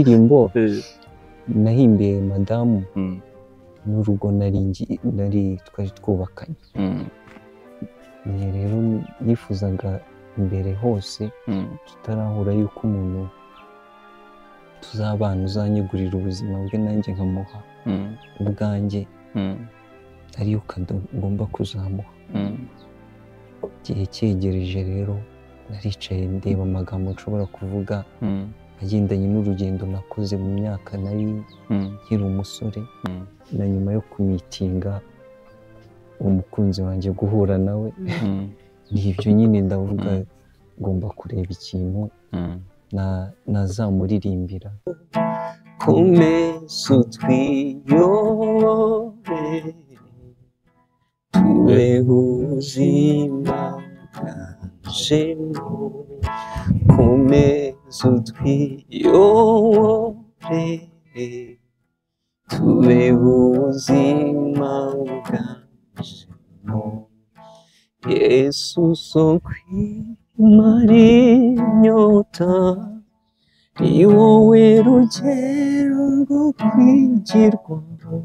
ndirimbo nahimbiye madamu n'urugo nari twari twubakanye. Ni rero nifuzaga imbere hose tutarahura yuko umuntu tuzabana uzanyegurira ubuzima bwe nanjye nkamuha ubwanjye ariyo kado ngomba kuzamuha. igihe cyegereje rero naricaye ndeba amagambo nshobora kuvuga agendanye n'urugendo nakoze mu myaka nari mm, nkiri umusore mm, na nyuma yo kumitinga uwo mukunzi wanjye guhura nawe. Mm, ni ibyo nyine ndavuga ngomba kureba ikintu na- nazamuririmbira. Komeza utwiyore tube ubuzima bwanjemo komeza utwiyore tube ubuzima bwanjemo yesu soko imara inyota ni wowe rugero rwo kwigirwaho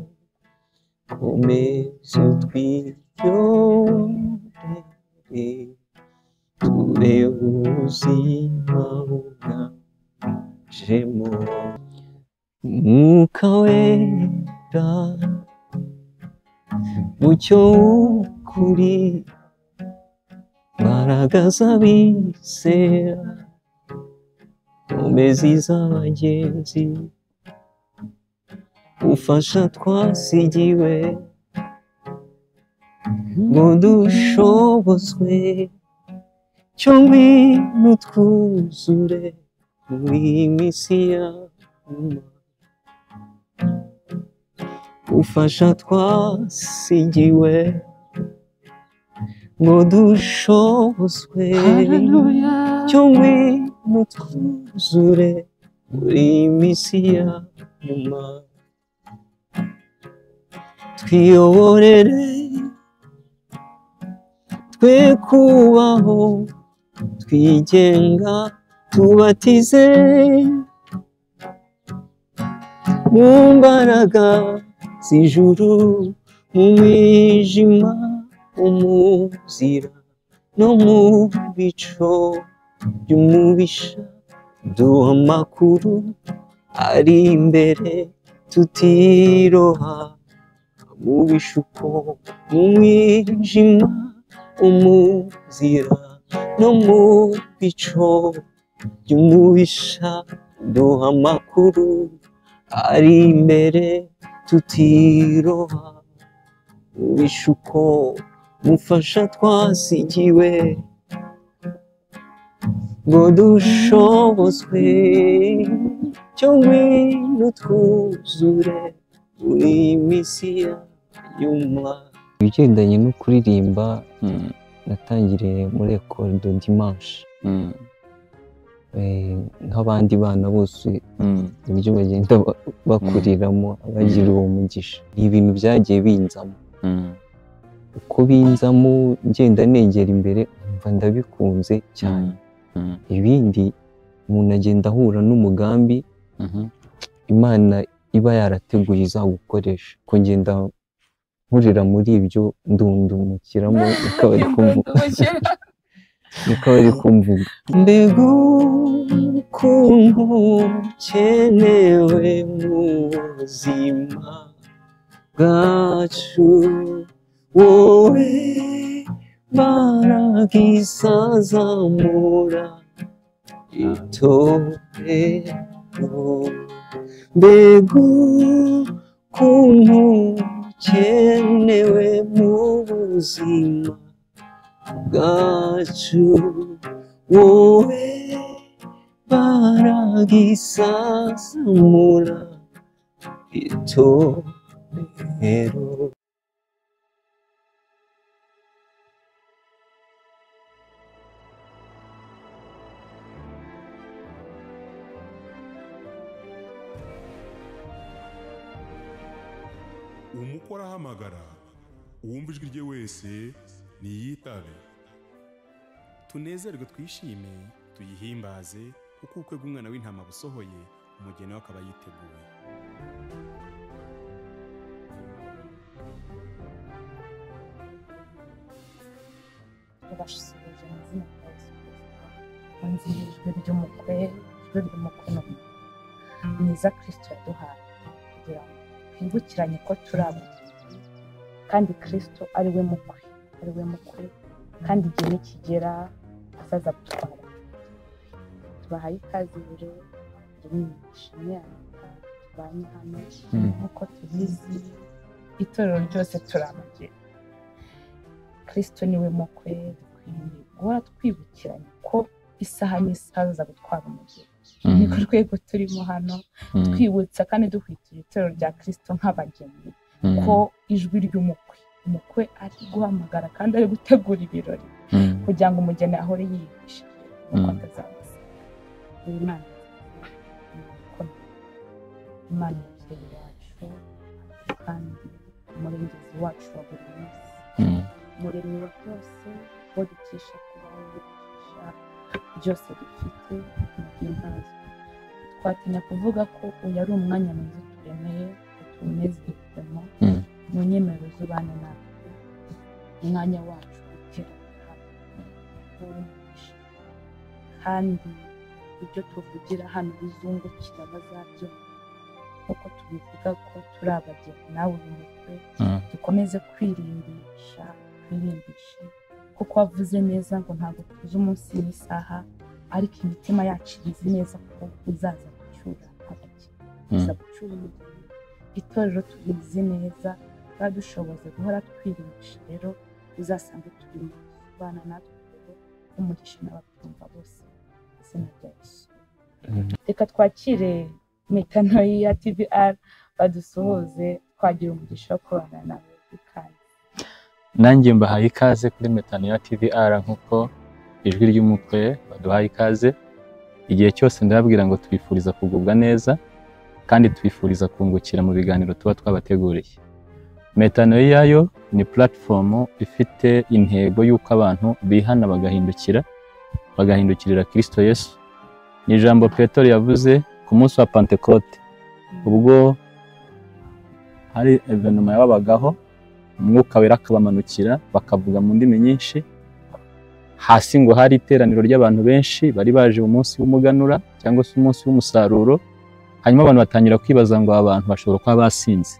komeza utwiyorere tube ubuzima bwanjemo umwuka wera mucyo w'ukuri mbaraga z'abizera komezi z'abagenzi ufasha twasigiwe ngo dushobozwe cyo ngwino twuzure muri iyi minsi ya nyuma ufasha twasigiwe ngo dushobozwe cyo ngwino twuzure muri iyi minsi ya nyuma twiyoborere twe kubaho twigenga tubatize mu mbaraga z'ijuru mu mwijima umuzira no mu bico by'umubisha. Duha amakuru ari imbere tutiroha mu bishuko mu mwijima umuzira. No mu bico by'umubisha duha amakuru ari imbere tutiroha. Bishuko mufasha twasigiwe ngo dushobozwe cyo ngwino twuzure iyi minsi ya nyuma. Ibigendanye no kuririmba Mm, natangiriye muri ekore do dimanche. Mm, Eh, nk'abandi bana bose mm, uburyo bagenda ba- bakuriramo bagira uwo mugisha. Ni ibintu byagiye binzamo. Mm, uko binzamo ngenda negera imbere nkumva ndabikunze cyane. Mm, ibindi umuntu agenda ahura n'umugambi mhm, imana iba yarateguye izagukoresha. Ko ngenda nkurira muri ibyo ndundumukiramo bikaba ari kumvuga bikaba ari kumvuga mbega ukuntu ukenewe mu buzima bwacu wowe mbaraga isazamura itorero mbega ukuntu ukenewe mu buzima bwacu. Wowe mbaraga isazamura itorero. Arahamagara uwumva ijwi rye wese niyitabe tunezerwe twishime tuyihimbaze kuko ubukwe bw'umwana w'intama busohoye umugeni we akaba yiteguye. Yesu Kristo. Munsi ijwi ry'umukwe ijwi ry'umukwe n'umukwe mwiza Kristo yaduhaye kugira ngo twibukiranye ko turi abageni. Kandi Kristo ari we mukwe ari we mukwe. Kandi igihe nikigera azaza gutwara. Tubahaye ikaze rero rimwe tubanye hano Mm. nk'uko tubizi itorero ryose turi abageni kirisito ni we mukwe dukwiye guhora twibukiranye ko isaha n'isaha aza gutwara umugeni. Ni ku rwego turimo hano twibutsa kandi duhwitira itorero rya kirisito nk'abageni. Ko ijwi ry'umukwe. Umukwe ari guhamagara kandi ari gutegura ibirori kugira ngo umugeni ahore nuko Mm. mwana ni ukomeye imana umubyeyi wacu kandi umurengezi wacu wa buri munsi. Umuremyi wa byose uwo dukesha kubaho dukesha byose dufite ntibyimbazwe twatinya kuvuga ko uyu ari umwanya mwiza turemeye utunezerwemo mu nyemerero z'ubane natwe umwanya wacu uteraniye w'umugisha kandi ibyo tuvugira hano bizungukira abazabyumva nk'uko tubivuga ko turi abageni nawe uri umukwe dukomeze kwirimbisha twirimbishe kuko wavuze neza ngo ntabwo tuzi umunsi n'isaha ariko imitima yacu izi neza ko uzaza gucyura abageni uza gucyura itorero tubizi neza badushoboze guhora twirimbisha rero uzasange turimo kubana natwe rero umugisha n'abatumva bose. Mu izina rya yesu. Reka twakire metanoyi ya tvr badusuhuze twagira umugisha wo kubana nawe ikaze nanjye mbahaye ikaze kuri metano ya tvr nk'uko ijwi ry'umukwe baduhaye ikaze. Igihe cyose ndababwira ngo tubifuriza kugubwa neza kandi tubifuriza kungukira mu biganiro tuba twabateguriye. Metano yayo ni puratifomu ifite intego y'uko abantu bihana bagahindukira bagahindukirira kirisito yesu. Ni ijambo petero yavuze ku munsi wa pantekote ubwo hari evenoma yababagaho umwuka wera akabamanukira bakavuga mu ndimi nyinshi. Hasi ngo hari iteraniro ry'abantu benshi bari baje mu munsi w'umuganura cyangwa se umunsi w'umusaruro. Hanyuma abantu batangira kwibaza ngo aba bantu bashobora kuba basinze.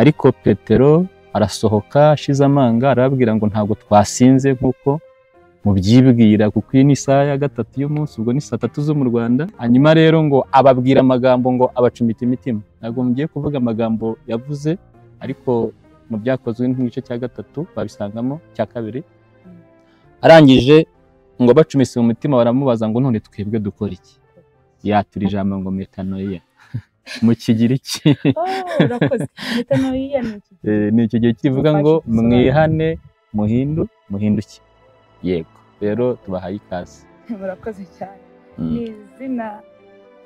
Ariko petero arasohoka ashize amanga arababwira ngo ntabwo twasinze nk'uko mubyibwira kuko iyi ni isaha ya gatatu y'umunsi ubwo ni saa tatu zo mu rwanda. Hanyuma rero ngo ababwira amagambo ngo abacumita imitima. Ntabwo mugiye kuvuga amagambo yavuze ariko mu byakozwe nk'igice cya gatatu babisangamo cya kabiri arangije ngo bacumise mu mutima baramubaza ngo none twebwe dukora iki? Yatura ijambo ngo metanoia. Mu kigiriki. Oh ni iki? Eh, ni kivuga ngo mwihane muhindu muhinduke. Yego. Rero tubahaye ikaze. Murakoze cyane. Mm. ni izina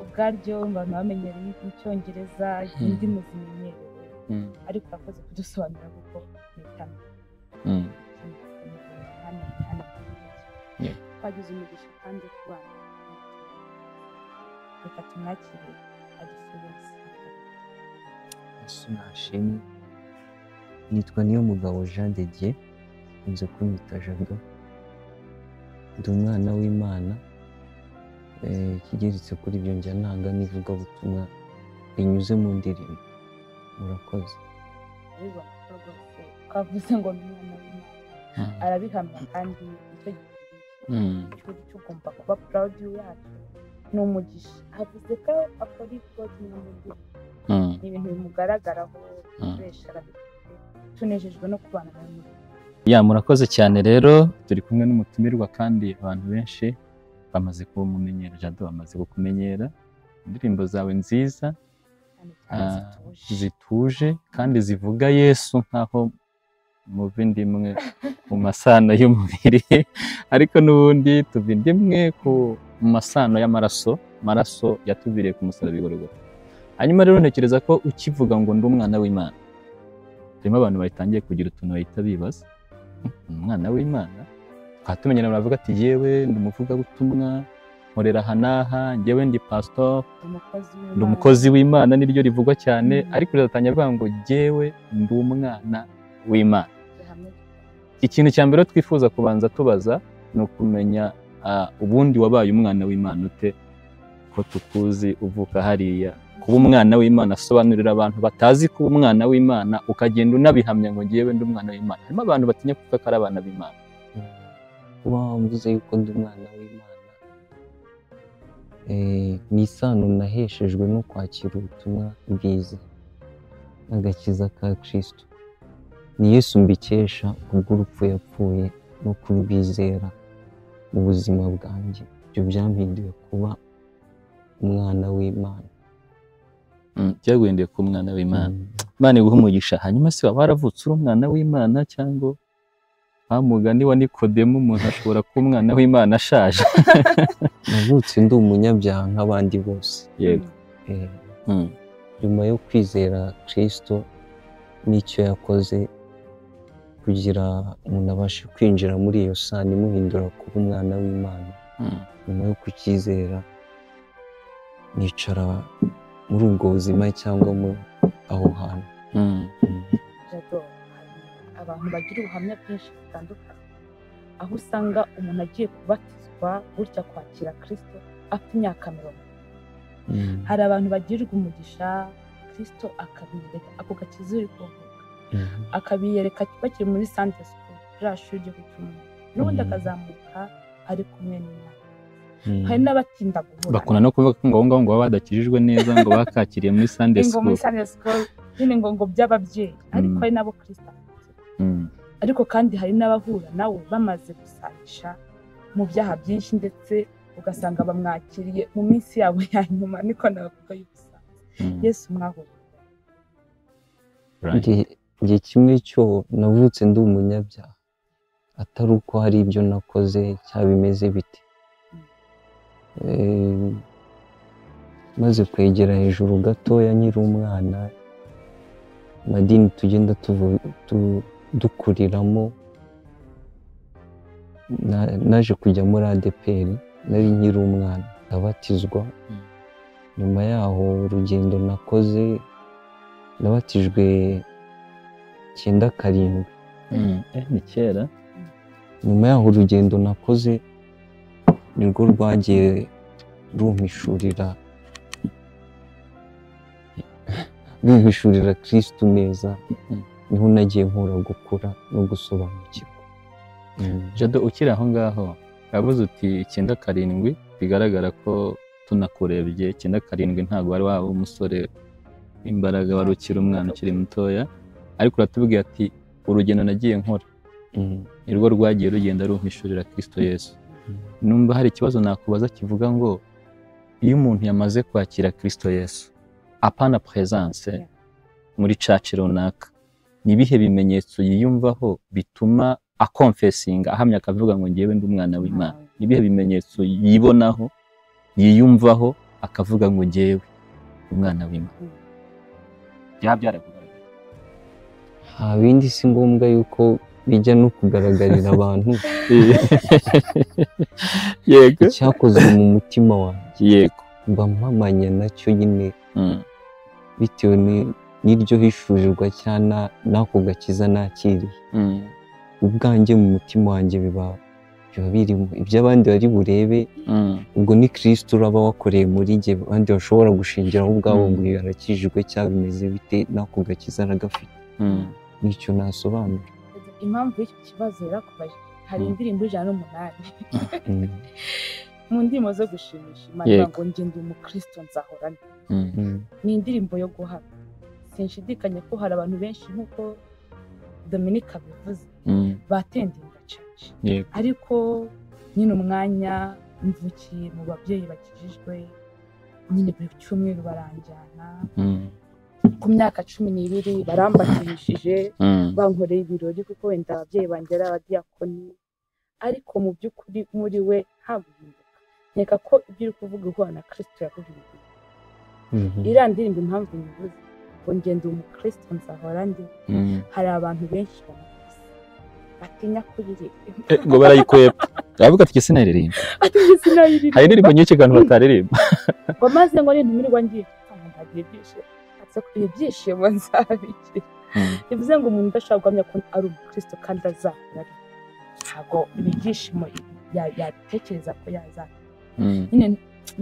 ubwaryo abantu bamenyereye icyongereza indimi zimenyerewe. Mm. ariko urakoze kudusobanurira kuko Mm. hano Yeah. twagize umugisha kandi wo kubana reka tumwakire adusubize yesu nashimwe nitwa niyo mugabo jean de dieu. Nkunze kumwita jado. Ndi umwana w'imana. Eh, ikigeretse kuri ibyo njya ntanga n'ivugabutumwa rinyuze mu ndirimbo. Murakoze. Twavuze ngo ni umwana w'imana. Mm. arabihamya kandi icyo gikwiriye Mm. ishuri tugomba kuba proud yacu. Ni umugisha havuze ko akora ikoti n'umugore Mm. ni ibintu bimugaragaraho Mm. gukoresha arabifite tunejejwe no kubana nawe muri ya murakoze cyane rero. Turi kumwe n'umutumirwa kandi abantu benshi bamaze kumumenyera. Jado bamaze kukumenyera. Indirimbo zawe nziza Ah, zituje kandi zivuga yesu nk'aho muva indimwe mu masano y'umubiri ariko n'ubundi tuva indimwe ku mu masano y'amaraso amaraso yatuviriye ku musaraba igorogota. Hanyuma rero ntekereza ko ukivuga ngo ndi umwana w'imana. Harimo abantu batangiye kugira utuntu bahita bibaza. "Hmm, umwana w'imana? Twatumenyera baravuga ati yewe ndi umuvugabutumwa nkorera aha n'aha njyewe ndi pastor ndi umukozi w'imana. niryo rivugwa cyane. Mm. ariko riratangira avuga ngo jyewe ndi umwana w'imana. Ikintu cya mbere twifuza kubanza tubaza ni ukumenya ubundi wabaye umwana w'imana ute? Ko tukuzi uvuka hariya. Kuba umwana w'imana asobanurira abantu batazi kuba umwana w'imana ukagenda unabihamya ngo ngewe ndi umwana w'imana. Harimo abantu batinya kuvuga ko ari abana b'imana. Kuba mvuze yuko ndi umwana w'imana eh, ni isano naheshejwe no kwakira ubutumwa bwiza. N'agakiza ka kirisito ni yesu mbikesha kubw'urupfu yapfuye no kurwizera mu buzima bwanjye. Ibyo byampinduye kuba umwana w'imana. Mm, byaguhendeye kuba umwana w'imana. Mm. imana iguha umugisha. Hanyuma se waba waravutse uri umwana w'imana cyangwa wa mugani wa nikodemu umuntu ashobora kuba umwana w'imana ashaje? Navutse ndi umunyabyaha nk'abandi bose. Yego. Eh, Mm. nyuma yo kwizera kirisito n'icyo yakoze kugira umuntu abashe kwinjira muri iyo sano imuhindura kuba umwana w'imana Mm. nyuma yo kucyizera nicara muri ubwo buzima cyangwa muri aho hantu Mm. Mm. hari abantu bagira ubuhamya bwinshi butandukanye aho usanga umuntu agiye kubatizwa gutya kwakira kirisito afite imyaka mirongo Mm. hari abantu bagirirwa umugisha kirisito akabiyereka ako gakiza uri kuvuga Mhm. Akabiyereka bakiri muri sante sikuru ririya shuri ryo ku cyumweru n'ubundi Mm. akazamuka ari kumwe n'imana Mm. hari n'abatinda guhura. Bakunda no kuvuga ko ngo ngo baba badakijijwe neza ngo bakakiriye muri Sunday ngo muri school sante sikuru nyine ngo ngo by'ababyeyi. Ariko hari n'abo Mm. ariko kandi hari n'abahura nawe bamaze gusanisha mu byaha byinshi ndetse ugasanga bamwakiriye mu minsi yabo ya nyuma. Niko navuga y'ubusanzwe. Yesu mwahuriye Right. Igihe- kimwe cyo navutse ndi umunyabyaha atari uko hari ibyo nakoze cyangwa bimeze biti Eh, maze kwegera hejuru gatoya nkiri umwana amadini tugenda dukuriramo na- naje kujya muri adeperi nari nkiri umwana ndabatizwa Mm. nyuma yaho urugendo nakoze nabatijwe icyenda karindwi. Mm. Eh, ni kera. Nyuma yaho urugendo nakoze nirwo rwagiye rumpishurira. Rumpishurira kirisitu neza ni ho nagiye nkura gukura no gusobanukirwa. Jado ukiri aho ngaho yavuze uti icyenda karindwi bigaragara ko tunakurebye. Icyenda karindwi ntabwo wari waba umusore w'imbaraga wari ukiri umwana ukiri mutoya. Ariko uratubwira ati urugendo nagiye nkora. Mm. nirwo rwagiye rugenda rumpishurira kirisito yesu. Numva hari ikibazo nakubaza kivuga ngo iyo umuntu yamaze kwakira kirisito yesu apana presence muri caci runaka ni ibihe bimenyetso yiyumvaho bituma akonfesinga ahamya akavuga ngo ngewe ndi umwana w'imana. Ni ibihe bimenyetso yibonaho yiyumvaho akavuga ngo ngewe umwana w'imana. Byaba byarakugaragaye nta bindi si ngombwa yuko bijya no kugaragarira abantu. Yego. Icyakozwe mu mutima wanjye yego. mba mpamanya na cyo nyine. Mm, bitewe ni- n'iryo hishurirwa cyangwa n'ako gakiza nakiriye. Mm, ubwanjye mu mutima wanjye biba biba birimo. Ibyo abandi bari burebe mm, ubwo ni kirisito uraba wakoreye muri jye abandi bashobora gushingiraho ubwabo ngo uyu arakijijwe cyangwa bimeze bite n'ako gakiza aragafite ni cyo nasobanura. Impamvu y'icyo kibazo yarakubaje hari Mm. indirimbo ijana n'umunani. Mm. mu ndirimbo zo gushimisha imana ngo njye ndi umukristo nzahora ndi mm, Mm. ni indirimbo yo guhamya sinshidikanya ko hari abantu benshi nk'uko dominika bivuze batendinga yego. Ariko nyine umwanya mvukiye mu babyeyi bakijijwe nyine buri cyumweru baranjyana. Ku myaka cumi n'ibiri barambatirishije mm, bankoreye ibirori kuko wenda ababyeyi banjye ari abadiyakoni ariko mu by'ukuri muri we nta guhinduka. Nkeka ko ibyo uri kuvuga uhura na kirisito yaguhinduye. Mhm. iriya ndirimbo impamvu nyibuze ngo ngende umukristo nzahora ndi mm. hari abantu benshi bamuzi batinya kuririmba Eh, ngo barayikwepa aravuga ati ese naririmba ati njye sinayiririmba hari indirimbo nyinshi abantu bataririmba. Ngo maze ngo nintumirwa ngiye nsanga ndagira ibyishimo. Ati ko ibyo byishimo nzabikira Mm, bivuze ngo umuntu udashobora guhamya ko ari umukristo kandi azakora ari ntabwo ibi byishimo ya- yatekereza ko yazakora mm, nyine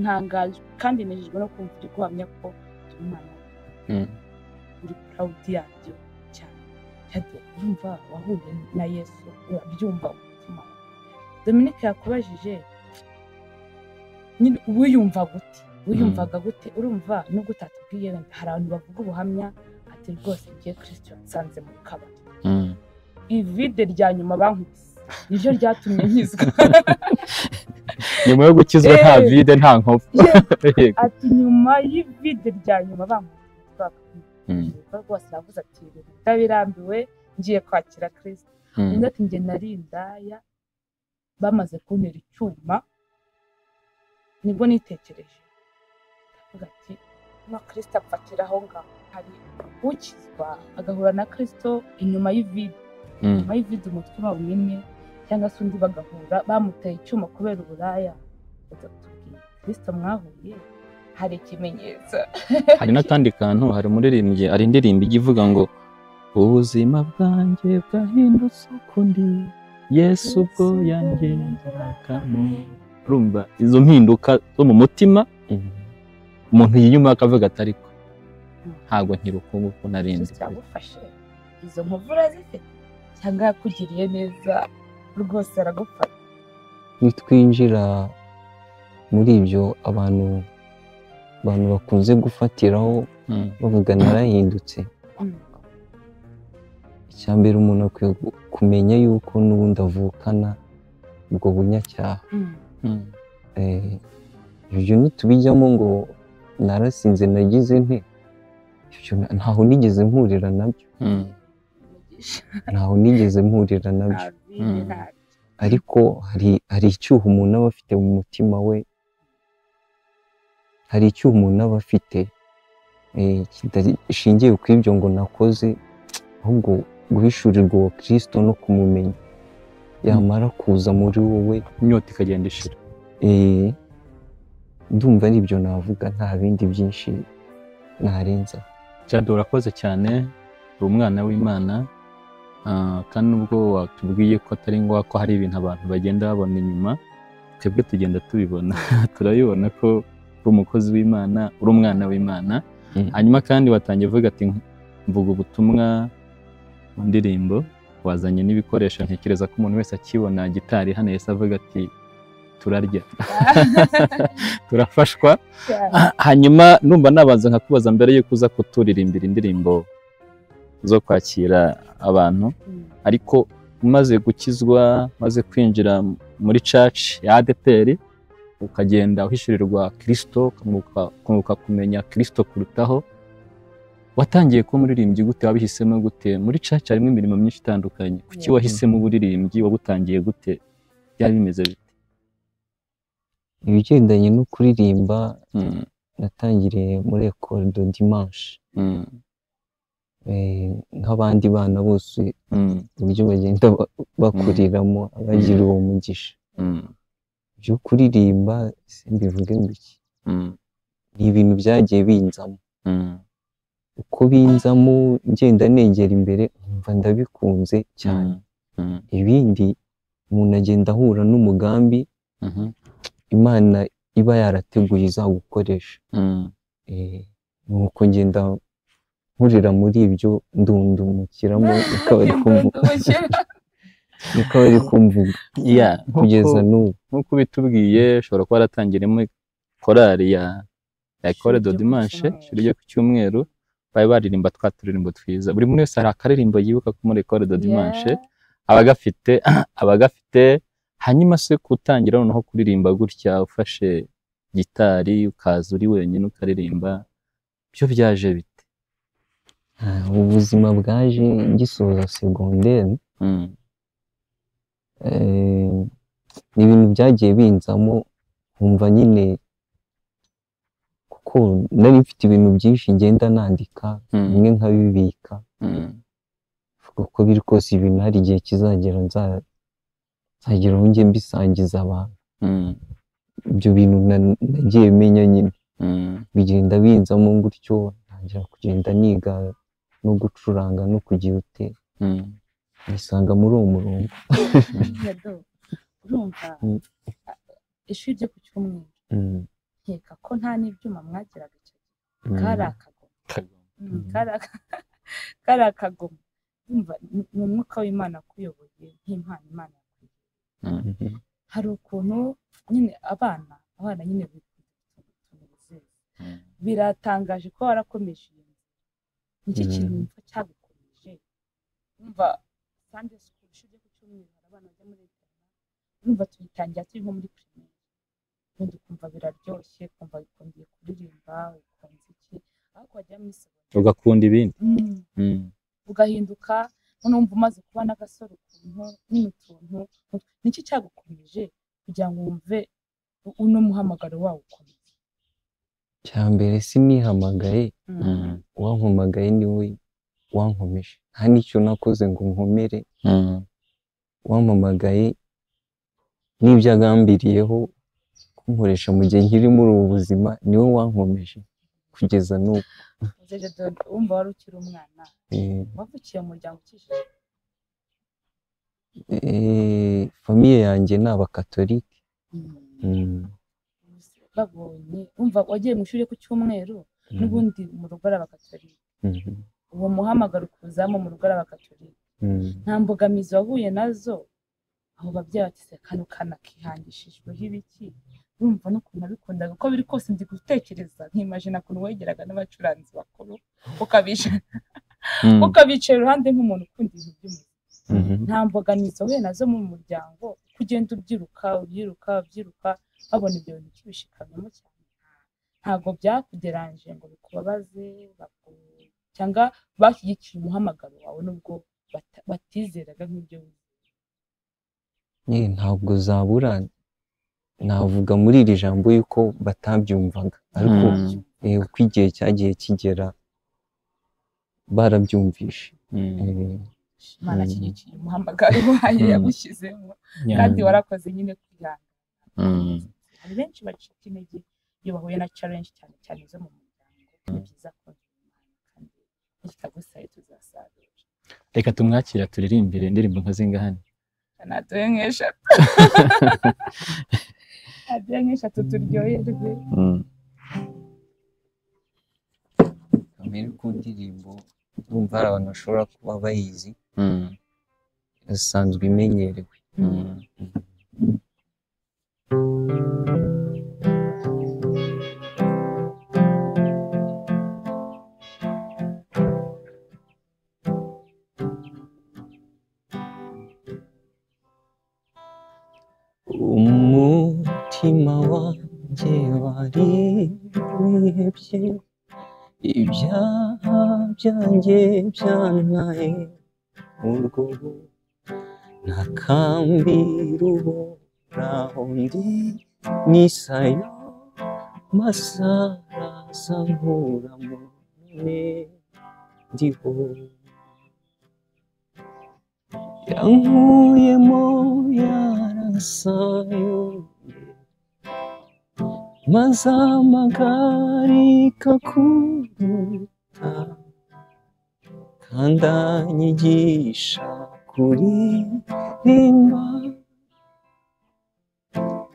ntangajwe kandi nejejwe no kumva uri guhamya ko turi umwana mm, uri purawudi yabyo cyane. Urumva wahuye na yesu urabyumva umutima dominike yakubajije nyine wiyumva gute wiyumvaga gute? Urumva nubwo utatubwiye hari abantu bavuga ubuhamya? Ati rwose ngiye kirisito nsanze mu kabari. Mm. ivide rya nyuma bankubise. Niryo ryatumye nkizwa. Nyuma yo gukizwa nta Eh. vide nta nkovu ati nyuma y'ivide rya nyuma bankubise. Mm, rwose navuze ati ndabirambiwe ngiye kwakira kirisito mm, undi ati njye nari indaya bamaze kuntera icyuma ni bwo nitekereje. Ndavuga ati no kirisito apfatira aho ngaho. Hari ukizwa agahura na kirisito inyuma y'ivide. Mm. inyuma y'ivide umutima munini cyangwa se undi bagahura bamuteye icyuma kubera uburaya. Kirisito mwahuye? Hari ikimenyetso. Hari n'akandi kantu hari umuririmbyi hari indirimbo ijya ivuga ngo ubuzima bwanjye bwahindutse ukundi yesu ubwo yangenderagamo. Urumva izo mpinduka zo mu mutima? Mm. Umuntu yiyuma akavuga ati ariko. Ntabwo nkiri uko nguko narindi kirisito yagufashe izo nkovu urazifite cyangwa yakugiriye neza? Rwose aragufata nitwinjira muri ibyo abantu abantu bakunze gufatiraho Mm, bavuga narahindutse Mm. icya mbere umuntu akwiye kumenya yuko n'ubundi avukana ubwo bunyacyaha. Eh, ibyo nitubijyamo ngo narasinze nagize nte? Ntaho nigeze mpurira na byo. Mm, umugisha ntaho nigeze mpurira na byo. Mm. ntabyo ariko hari hari icyuho umuntu aba afite mu mutima we. Hari icyuho umuntu aba afite eh, kidashingiye ku ibyo ngo nakoze ahubwo guhishurirwa uwo kirisito no kumumenya. Yamara kuza muri wowe inyota ikagenda ishira. eh, ndumva ari ibyo navuga nta bindi byinshi narenza. Jado urakoze cyane uri umwana w'imana ah, kandi nubwo watubwiye ko atari ngombwa ko hari ibintu abantu bagenda babona inyuma twebwe tugenda tubibona. Turabibona ko uri umukozi w'imana uri umwana w'imana. Mm. hanyuma kandi watangiye uvuga ati mvuga ubutumwa mu ndirimbo wazanye n'ibikoresho ntekereza ko umuntu wese akibona gitari hano. Yahise avuga ati turarya. Turafashwa. Cyane. hanyuma numva nabanza nkakubaza mbere y'uko uza kuturirimbira indirimbo zo kwakira abantu. Mm. ariko umaze gukizwa umaze kwinjira muri church ya ADPR ukagenda uhishurirwa Kristo ukanguka ukanguka kumenya Kristo kurutaho watangiye kuba umuririmbyi gute wabihisemo gute? Muri church harimo imirimo myinshi itandukanye. Kuki wahisemo uburirimbyi wabutangiye gute? Byari bimeze ibigendanye no kuririmba Mm, natangiriye muri Ecole de Dimanche. Mm, eh, nk'abandi bana bose mm, uburyo bagenda ba- bakuriramo bagira uwo mugisha. Byo kuririmba simbivuge mm, ni ibintu byagiye binzamo. Uko binzamo ngenda negera imbere nkumva ndabikunze cyane. Ibindi umuntu agenda ahura n'umugambi imana iba yarateguye izagukoresha mm. Eh, nuko ngenda nkurira muri ibyo ndundumukiramo niko bari kumvuga niko bari kumvuga. Kugeza n'ubu. nk'uko bitubwiye ushobora kuba waratangiremo korali ya ya Ecole de Ishuri ryo ku cyumweru. ishuri ryo ku cyumweru bari baririmba twa turirimbo twiza. Buri muntu wese hari akaririmbo yibuka ko muri Ecole de Dimanche aba agafite aba agafite hanyuma se gutangira noneho kuririmba gutya ufashe gitari ukaza uri wenyine ukaririmba byo byaje bite? Ah, ubuzima bwaje gisoza segonderi Mm, eh, ni ibintu byagiye binzamo nkumva nyine kuko nari mfite ibintu byinshi ngenda nandika mm, bimwe nkabibika. Mm, uko biri kose ibintu hari igihe kizagera nza- nzagera aho njye mbisangiza abantu. Mm. ibyo bintu na- nagiye menya nyine. Mm. bigenda binzamo gutyo ntangira kugenda niga no gucuranga no kugira ute. Mm. nisanga muri uwo murongo. Urumva ishuri ryo ku cyumweru. Nkeka ko nta n'ibyuma mwagiraga icyo gihe. Kari akagoma Kagoma. Kari aka- kari akagoma ni umwuka w'imana akuyoboye nk'impano imana hari ukuntu nyine abana abana nyine biratangaje ko warakomeje. Iyo nzira ni cyo kintu wumva cyagukomeje? Wumva sande sikuru ishuri ku cyumweru hari abana bajya muri interina urumva tuyitangira turi nko muri pirimeri ubundi ukumva biraryoshye ukumva bikundiye kuririmba ukunze iki. Ariko wajya muri segonderi ugakunda ibindi. Mm, Mm. ugahinduka noneho wumva umaze kuba n'agasore ukuntu nyine utuntu ni cyo cyagukomeje kugira ngo wumve uno muhamagaro wawo ukomeye? Cya mbere sinihamagaye Mm. uwampamagaye ni we wankomeje. Nta n'icyo nakoze ngo nkomere. Mm. wampamagaye n'ibyo agambiriyeho kunkoresha mu gihe nkiri muri ubu buzima ni we wankomeje. Kugeza n'ubu. Wumva wari ukiri umwana. Eh, wavukiye mu muryango ukishije eh, famiye yanjye ni abakatolike. Mm, babonye. Wumva wagiye mu ishuri ku cyumweru mm, n'ubundi mu rugo ari abakatolika mhm, uwo muhamagaro ukuzamo mu rugo ari abakatolika mm, nta mbogamizi wahuye na zo. Aho babyeyi bati se kano kana kihangishijweho ibiki? Urumva n'ukuntu abikundaga uko biri kose ndi gutekereza. Nkimajina ukuntu wegeraga n'abacuranzi bakuru. Ukabicara Mm. ukabicara iruhande nk'umuntu ukunda ibintu by'umuziki. Mhm. nta mbogamizi wahuye na zo mu muryango. Uko ugenda ubyiruka ubyiruka ubyiruka babona ibyo bintu ukibishikamyemo cyane. Ntabwo byakugeranje ngo bikubabaze cyangwa bashyigikiye umuhamagaro wawe nubwo batizeraga nk'ibyo ntabwo zabura navuga muri iri jambo yuko batabyumvaga. Ariko uko igihe cyagiye kigera barabyumvishe Mm. Eh, imana Mm. ashyigikiye umuhamagaro wayo Mm. yagushyizemo. Yeah. kandi warakoze nyine kwihangana hari benshi bacika intege iyo bahuye na challenge cyane cyane zo mu muryango ni byiza imana kandi nitutagusaye tuzasarura. Reka tumwakira turirimbire indirimbo nka zingahani naduhe nk'eshatu naduhe nk'eshatu turyoherwe kamere ku ndirimbo urumva hari abantu bashobora kuba bayizi isanzwe imenyerewe wari wihebye ibyaha byanjye byantaye mu rwobo ntakambira uhoraho ndi nisayo masaraza nkuramo none ndiho yankuyemo yarasayo maze amagarika kuruta kandi anyigisha kuririmba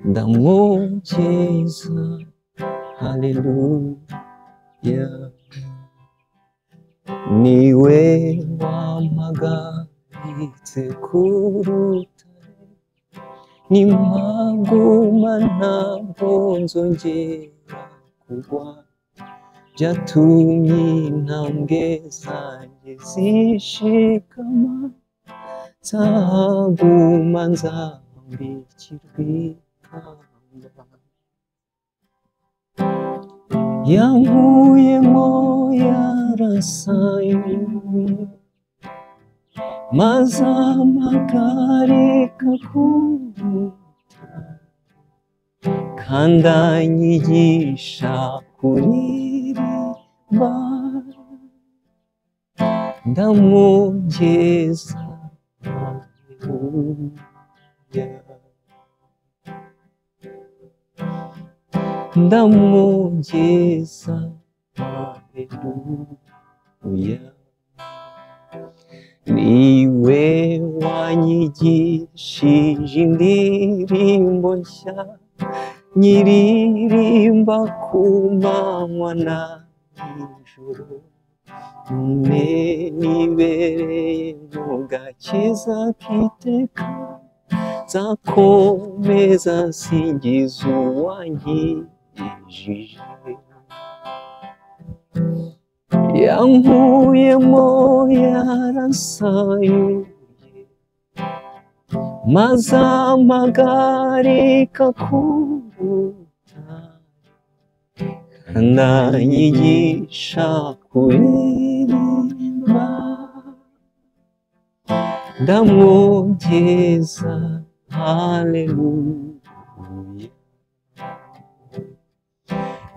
ndamwogeza haleluya ni we wampagaritse ku rutare nimpaguma ntabwo nzongera kugwa byatumye intambwe zanjye zishikama nzaguma nzambikirwa ikamba yankuyemo yarasayuye maze amagarika kuruta kandi anyigisha kuririmba ndamwongeza ndamugeza haleluya ni we wanyigishije indirimbo nshya nyiririmba ku manywa na nijoro none nibereye mu gakiza k'iteka nzakomeza nsingiza uwanyigishije yankuyemo yarasayuye maze amagarika kuruta ananyigisha kuririmba. Ndamwogeza haleluya.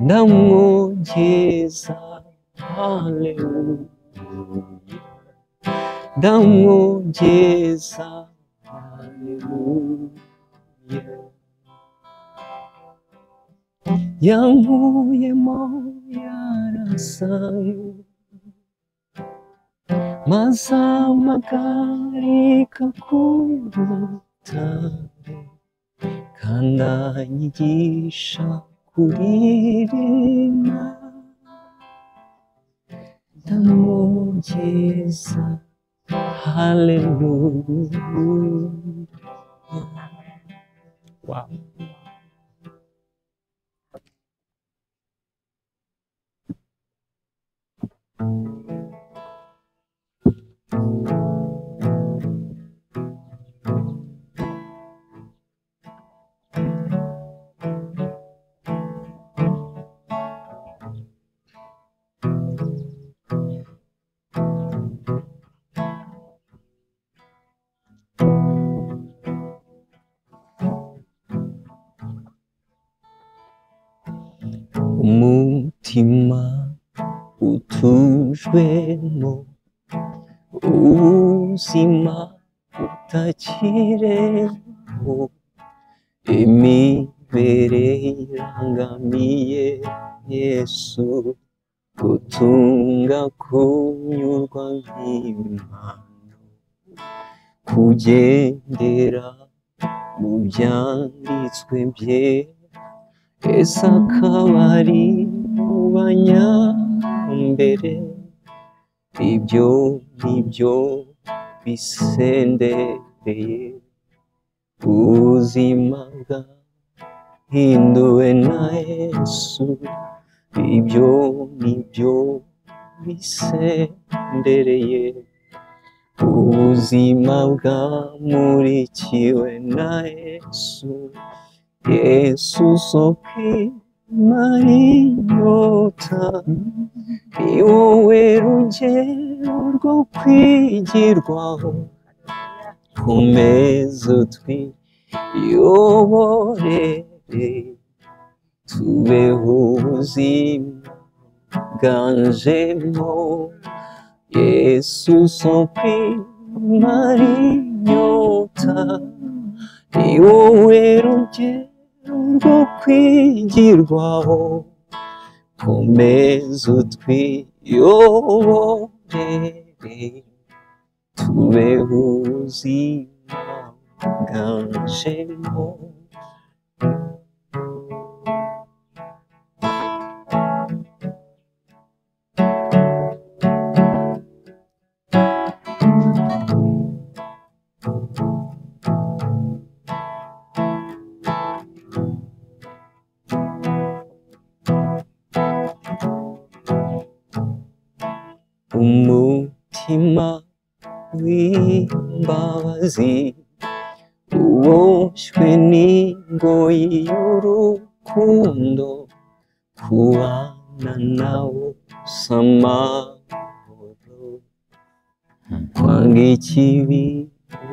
Ndamwogeza haleluya ndamwogeza haleluya yankuyemo yarasayo maze amagarika kurutare kandi anyigisha kuririmba ndamwogeza haleluya wow. umutima utujwemo ubuzima butakireho imibereye irangamiye yesu gutunga kunyurwa nk'impano kugendera mu byanditswe byera ese akaba ari mu banyambere? Ibyo ni byo bisendereye. Ubuzima bwahinduwe na yesu. Ibyo ni byo bisendereye. Ubuzima bwamurikiwe na yesu. Yesu soke marinyota ni wowe rugero rwo kwigirwaho komeza utwiyoborere tubeho ubuzima bwanjemo yesu soke marinyota ni wowe rugero rwo kwigirwaho komeza utwiyoborere tubeho ubuzima bwanjemo w'imbabazi uboshywe n'ingoyi y'urukundo kubana nawo samahoro. Kwanga ikibi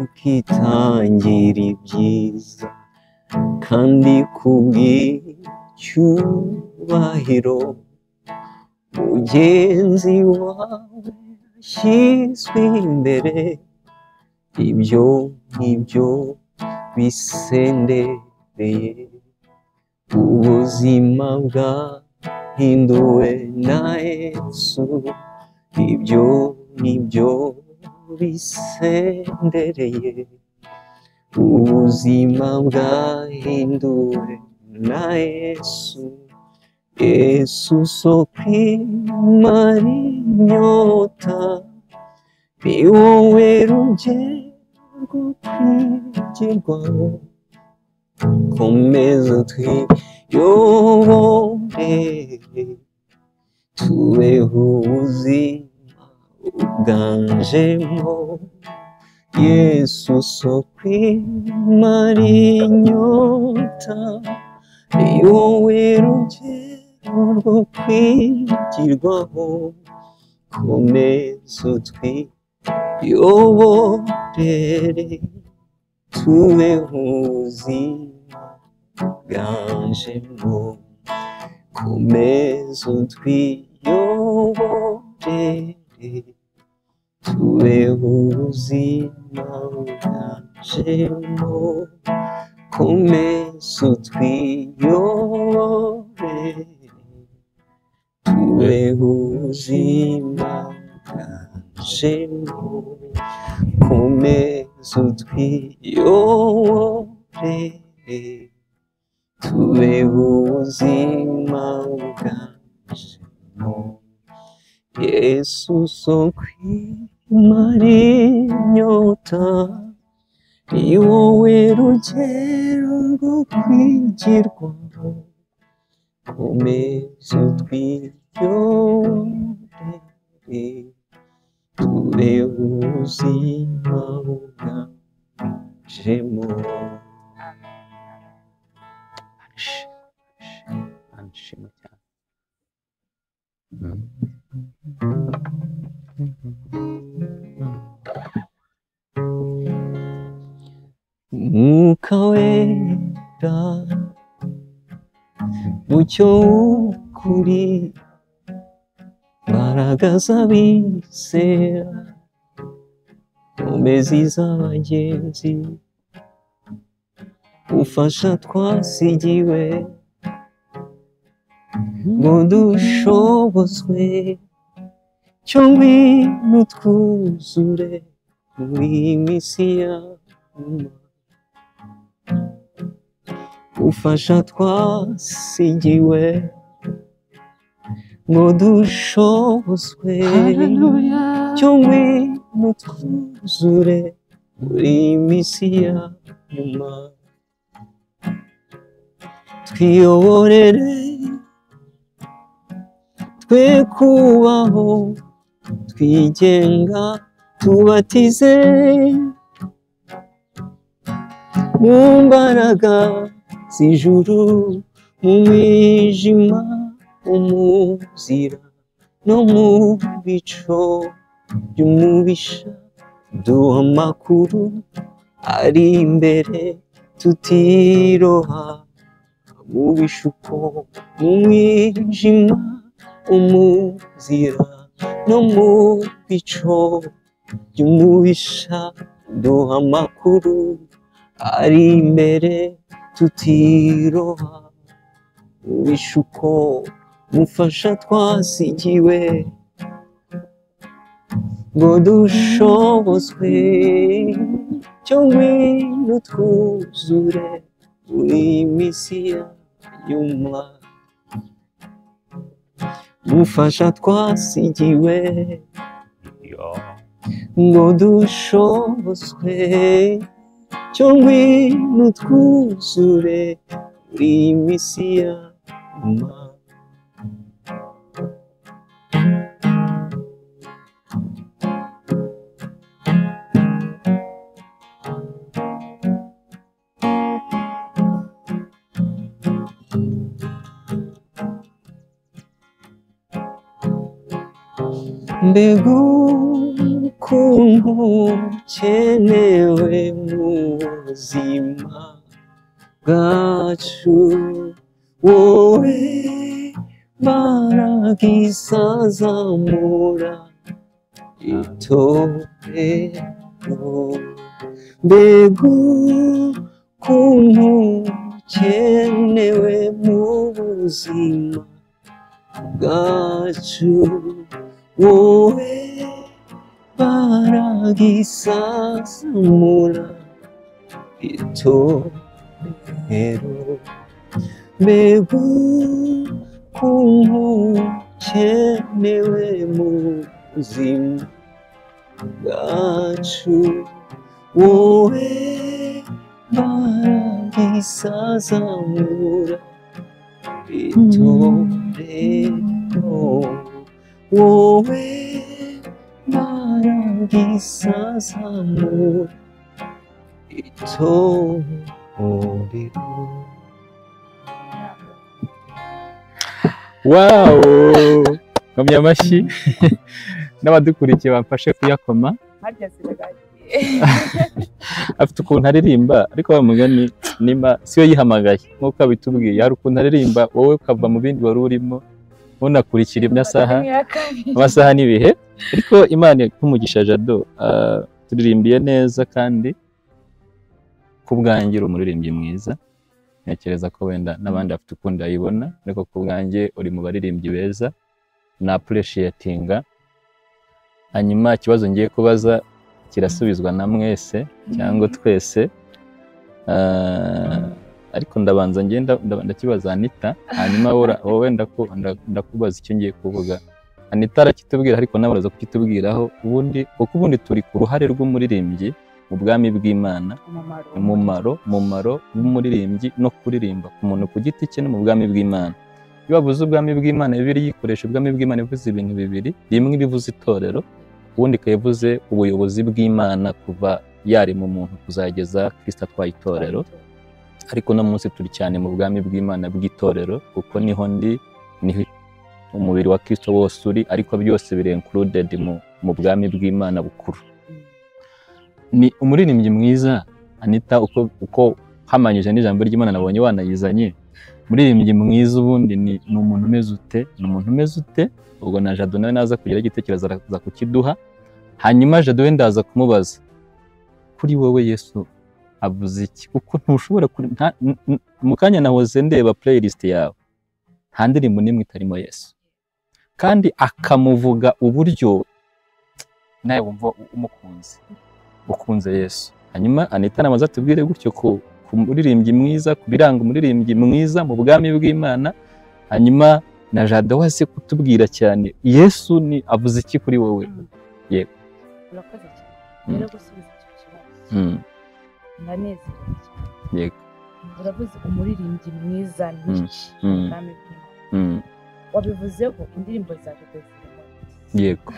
ukitangira ibyiza kandi kubw'icyubahiro mugenzi wawe ashyizwe imbere ibyo ni byo bisendereye. Ubuzima bwahinduwe na Yesu ibyo ni byo bisendereye. Ubuzima bwahinduwe na Yesu. Jesus, oh, que marinhota, meu ouro diego que te igual, com mesmo que eu ouvi, tu é erro usi o gangemo. É Jesus, oh, que marinhota, meu ouro diego rwo kwigirwaho komeza utwiyoborere tubeho ubuzima bwanjemo komeza utwiyoborere tubeho ubuzima bwanjemo komeza utwiyoborere tubeho ubuzima bwanjemo komeza utwiyoborere tubeho ubuzima bwanjemo Yesu soko imara inyota ni wowe rugero rwo kwigirwaho komeza utwiyoborere que eu Deus e não gemor. Amém. Mukawe da Mucho mbaraga z'abizera nkomezi z'abagenzi ufasha twasigiwe ngo dushobozwe cyo ngwino twuzure muri iyi minsi ya nyuma. Ufasha twasigiwe ngo dushobozwe cyo ngwino twuzure muri iyi minsi ya nyuma. Twiyoborere. Twe kubaho twigenga. Tubatize. Mu mbaraga z'ijuru mu mwijima. Umuzira no mu bico by'umubisha duha amakuru ari imbere tutiroha mu bishuko mu mwijima umuzira no mu bico by'umubisha duha amakuru ari imbere tutiroha mu bishuko mufasha twasigiwe ngo dushobozwe cyo ngwino twuzure iyi minsi ya nyuma. Mufasha twasigiwe ngo dushobozwe cyo ngwino twuzure iyi minsi ya nyuma. Mbega ukuntu ukenewe mu buzima bwacu wowe mbaraga isazamura itorero mbega kuntu ukenewe mu buzima bwacu wowe baragisasamura itorero mbega ukuntu ukenewe mu buzima bwacu wowe baragisazamura itorero wowe baragisazamura itorero wawu nkomyi amashyi n'abadukurikiye bamfashe kuyakoma afite ukuntu aririmba ariko wa mugani nimba siyo yihamagaye nk'uko abitubwiye hari ukuntu aririmba wowe ukava mu bindi wari urimo unakurikira amasaha amasaha n'ibihe. Ariko imana nk'umugisha jado ah, turirimbiye neza kandi ku bwanjye uri umuririmbyi mwiza. Ntekereza ko wenda n'abandi bafite ukundi bayibona ariko ku bwanjye uri mu baririmbyi beza. Na apureshiytinga hanyuma ikibazo ngiye kubaza kirasubizwa na mwese cyangwa twese. Ah, ariko ndabanza ngenda ndakibaza Anita hanyuma wowe- wowe ndaku- nda- ndakubaza icyo ngiye kuvuga. Anita arakitubwira ariko nawe uraza kukitubwiraho ubundi kuko ubundi turi ku ruhare rw'umuririmbyi mu bwami bw'Imana umumaro. umumaro w'umuririmbyi no kuririmba ku muntu ku giti cye no mu bwami bw'Imana. Iyo bavuze ubwami bw'Imana bibiri yikoresha ubwami bw'Imana bivuze ibintu bibiri rimwe bivuze itorero ubundi ikaba ivuze ubuyobozi bw'Imana kuva yarema umuntu kuzageza Kristo atwaye itorero. Ariko no munsi turi cyane mu bwami bw'Imana bw'itorero kuko ni ho ndi ni ho umubiri wa Kristo wose uri ariko byose biri included mu, bwami bw'Imana bukuru. Ni umuririmbyi mwiza Anita uko, hamanyije n'ijambo ry'Imana nabonye wanayizanye. Umuririmbyi mwiza ubundi ni umuntu umeze ute? Ni umuntu umeze ute? Ubwo na Jado nawe naza kugira igitekerezo araza kukiduha. Hanyuma Jado we ndaza kumubaza kuri wowe Yesu avuze iki? Kuko ntushobora mu kanya nahoze ndeba playlist yawe nta ndirimbo n'imwe itarimo Yesu. Kandi akamuvuga uburyo nawe wumva umukunze ukunze Yesu. Hanyuma Anita namaze atubwire gutyo ku muririmbyi mwiza ku biranga umuririmbyi mwiza mu bwami bw'Imana. Hanyuma na Jado we aze kutubwira cyane Yesu ni avuze iki kuri wowe? Yego. Cyane. Yego. Uravuze umuririmbyi mwiza ni Mm. Mm. ubwami bw'Imana Mm, wabivuzeho indirimbo za Jado zirimo yego.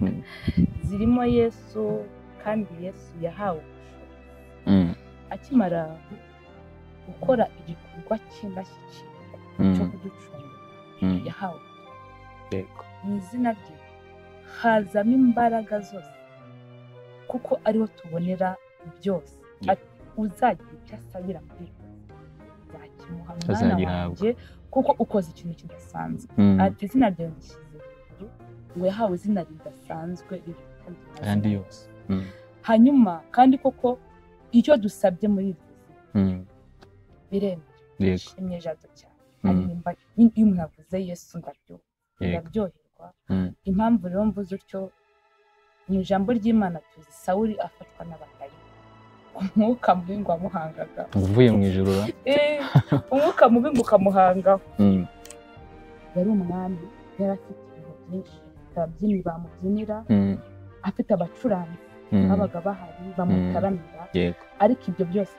Zirimo Yesu kandi Yesu yahawe akimara gukora igikorwa cy'indashyikirwa cyo kuducunga yahawe mu izina rye hazamo imbaraga zose kuko ariho tubonera byose. Uzagira icyo asabira muri ibyo nzakimuha mwana wanjye kuko ukoze ikintu kidasanzwe. Mm, ati izina ryawe ndishyize hejuru ngo yahawe izina ridasanzwe ayandi yose. yose. Mm, hanyuma kandi koko icyo dusabye muri iryo zina mm, biremewe yego. Nshimye jado cyane. Iyo umuntu avuze yesu ndaryoha. Ndaryoherwa. Impamvu rero mvuze utyo mu ijambo ry'imana tuzi. Sawuri afatwa n'abadayi umwuka mubi ngo wamuhangaga uvuye mu ra? Eh, umwuka mubi ngo ukamuhangaho Mm, yari umwami yari afite ibintu byinshi. Ababyinnyi bamubyinira. Mm, afite abacuranzi mm, babaga bahari bamutaramira ariko ibyo byose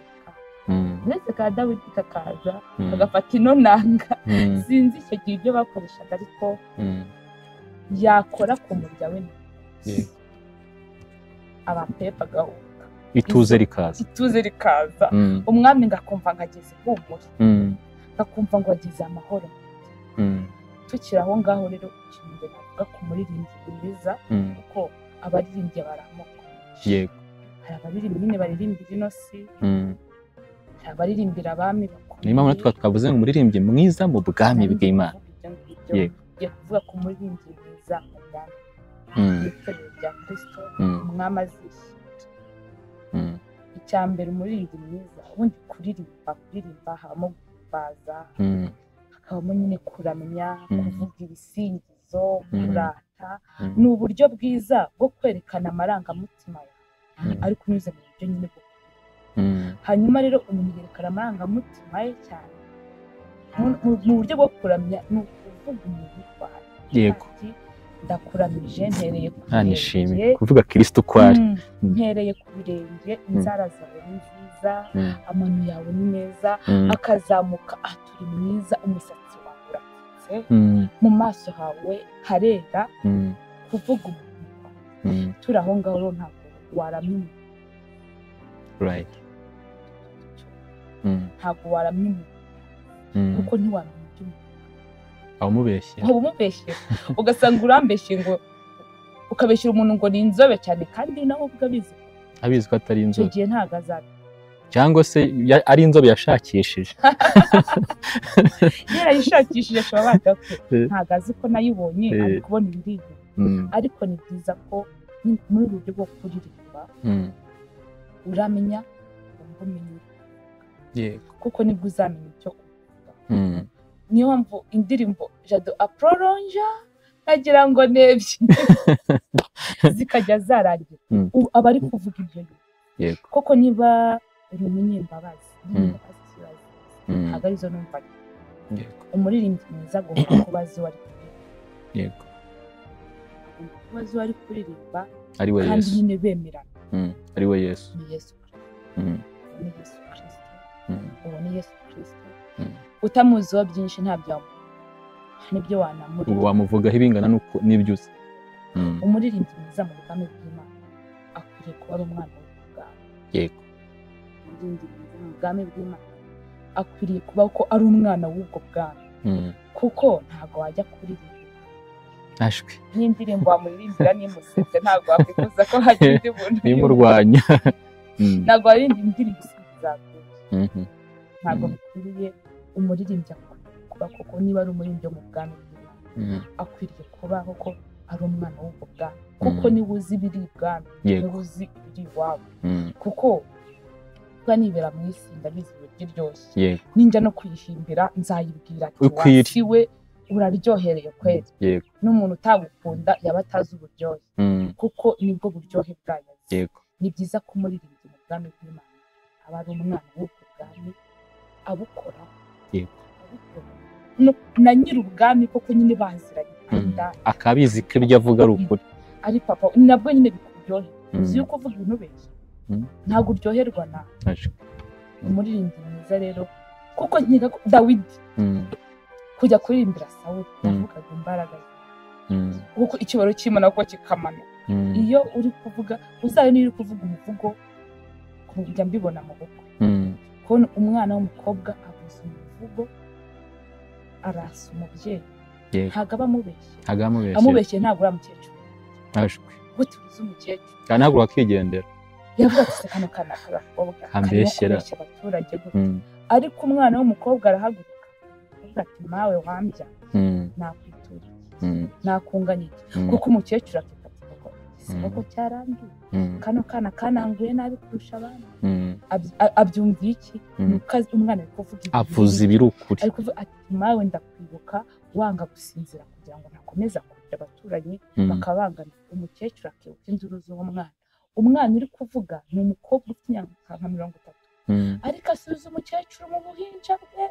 ndetse ka dawidi kakaza agafata ino nanga sinzi icyo gihe ibyo bakoreshaga ariko yakora ku murya we. Abapepa agahuka ituze rikaza. ituze rikaza. Mm, umwami ngakumva ngageze ihumure. Mm, ngakumva ngo agize amahoro. Mm, tukiri aho ngaho rero ikintu navuga ku muririmbyi mwiza kuko abaririmbyi baramuka. Yego. Hari abaririmbyi nyine baririmbira ino si Mm. hari abaririmbira abami bakomeye. Niyo mpamvu natwe twavuze ngo umuririmbyi mwiza mu bwami bw'Imana. Yego. ngiye kuvuga ku muririmbyi mwiza mu bwami. Mm, itorero rya kirisito umwami azishyira mm, icya mbere umuririmbyi mwiza ubundi kuririmba kuririmba habamo guhimbaza Mm. hakabamo nyine kuramya Mm. kuvuga ibisingizo Mm. kurata ni uburyo bwiza bwo kwerekana amarangamutima yawe ariko unyuze mu buryo nyine bwo hanyuma rero umuntu yerekana amarangamutima ye cyane mu- buryo bwo kuramya ni ukuvuga umuntu utwaye Yego. Ndakuramije ntereye ku Nta nishimye birenge kuvuga kirisito uko ari Mm, mpereye ku birenge inzara zawe ni nziza Mm. amano yawe ni meza Mm. akazamuka ah turi mwiza umusatsi wawe uratse Mm. mu maso hawe harera Mm. kuvuga umuntu Mm. turi aho ngaho ntabwo Mm. ntabwo Mm. kuko ntiwamenya abamubeshya waba umubeshye ugasanga urambeshye ngo ukabeshyira umuntu ngo ni inzobe cyane kandi nawe ubwo abizi abizi ko atari icyo inzobe gihe ntabwo azabi cyangwa se ari inzobe yashakishije yarayishakishije ashobora baga ko Eh. ntabwo azi ko nayibonye Eh. ari kubona ibiriho Mm. ariko ni byiza ko muri ubu buryo bwo kuririmba Mm. uramenya wumva umenya yego kuko ni bwo uzamenya icyo uvuga Mm. Niyo mpamvu indirimbo jado apororonja nkagira ngo ni ebyiri zikajya zarangira ubu aba ari kuvuga ibyo bintu koko niba uri umunyembabazi umunyembabazi kibazo. Mm. ntabwo ari zo numva. Umuririmbyi mwiza agomba kuba azi uwo ari kuririmba kuba azi uwo ari kuririmba kandi yesu. nyine bemerana. Ari we yesu. Ni yesu kirisito uwo ni yesu kirisito Utamuziho byinshi ntabyo ni byo ubu wanamurira wamuvugaho ibingana n'uko n'ibyo uzi. Mm. umuririmbyi mwiza mu bwami bw'imana. Akwiriye kuba ari umwana w'ubwami. Yego. Umuririmbyi mwiza mu bwami bw'imana. Akwiriye kuba ko ari umwana w'ubwo bwami. Mm. kuko ntabwo wajya kuririmba. Ashwi n'indirimbo wamuririmbira n'imusetse ntabwo wakwifuza ko hagira undi muntu nimurwanya. Ntabwo waririmba indirimbo isize Mhm. ntabwo Mm. bikwiriye umuririmbyi akwiriye kuba koko niba ari umuririmbyi wo mu bwami bw'imana. Mm. akwiriye kubaho ko ari umwana w'ubwo bwami. Kuko Mm. ni we uzi ibiri ibwami ni we uzi ibiri iwabo. Mm. kuko kuba nibera mu isi ndabizi ibiryo iryoshye yego. Ninjya no kuyihimbira nzayibwira ati wasiwe uraryohereye yego. N'umuntu utagukunda yaba atazi uburyohe. Kuko ni bwo buryohe bwayo. Ni byiza ko umuririmbyi mu bwami bw'imana aba ari umwana w'ubwo bwami abukora No- na nyiri ubwami koko nyine baziranye Mm. indani akabizi ko ibyo avuga ari ukuri. Ari papa nabwo nyine bikuryohera. Mm. uzi yuko uvuga ibintu benshi Mm. ntabwo uryoherwa na ashwi umuririmbyi mwiza rero. Kuko nkeka ko dawidi kujya kuririmbira sawuli Mm. yavugaga imbaraga kuko icyubahiro cy'imana kuko kikamanuka iyo uri kuvuga uzabe niyo uri kuvuga umuvugo kujya mbibona mu bukwe. Kubona umwana w'umukobwa avuza umuvugo arasa umubyeyi ntabwo aba amubeshye. Amubeshye. Ntabwo uriya mukecuru ubwo tubuze umukecuru. Ntabwo wakigendera yavuga ati "Se kano kana k'agakobwa karimo Kambeshyera." kubeshya abaturage gutya." Ariko umwana w'umukobwa arahaguruka. Avuga ati mawe wambya. Mm. nakwituriye. Mm. nakunganya iki? Mm. kuko umukecuru koko ese koko cyaranduye. Mm. kano kana kananguye nabi kurusha abandi. Mm. Abyumviye iki? Mm. umwana ari kuvuga ibintu avuze ibiri ukuri ari kuvuga ati mawe ndakwibuka wanga gusinzira kugira ngo ntakomeza kugira abaturanyi Mm. bakabangana umukecuru akibuka induru z'uwo mwana umwana uri kuvuga ni umukobwa ufite imyaka nka mirongo itatu. Ariko asubiza umukecuru mu buhinja bwe.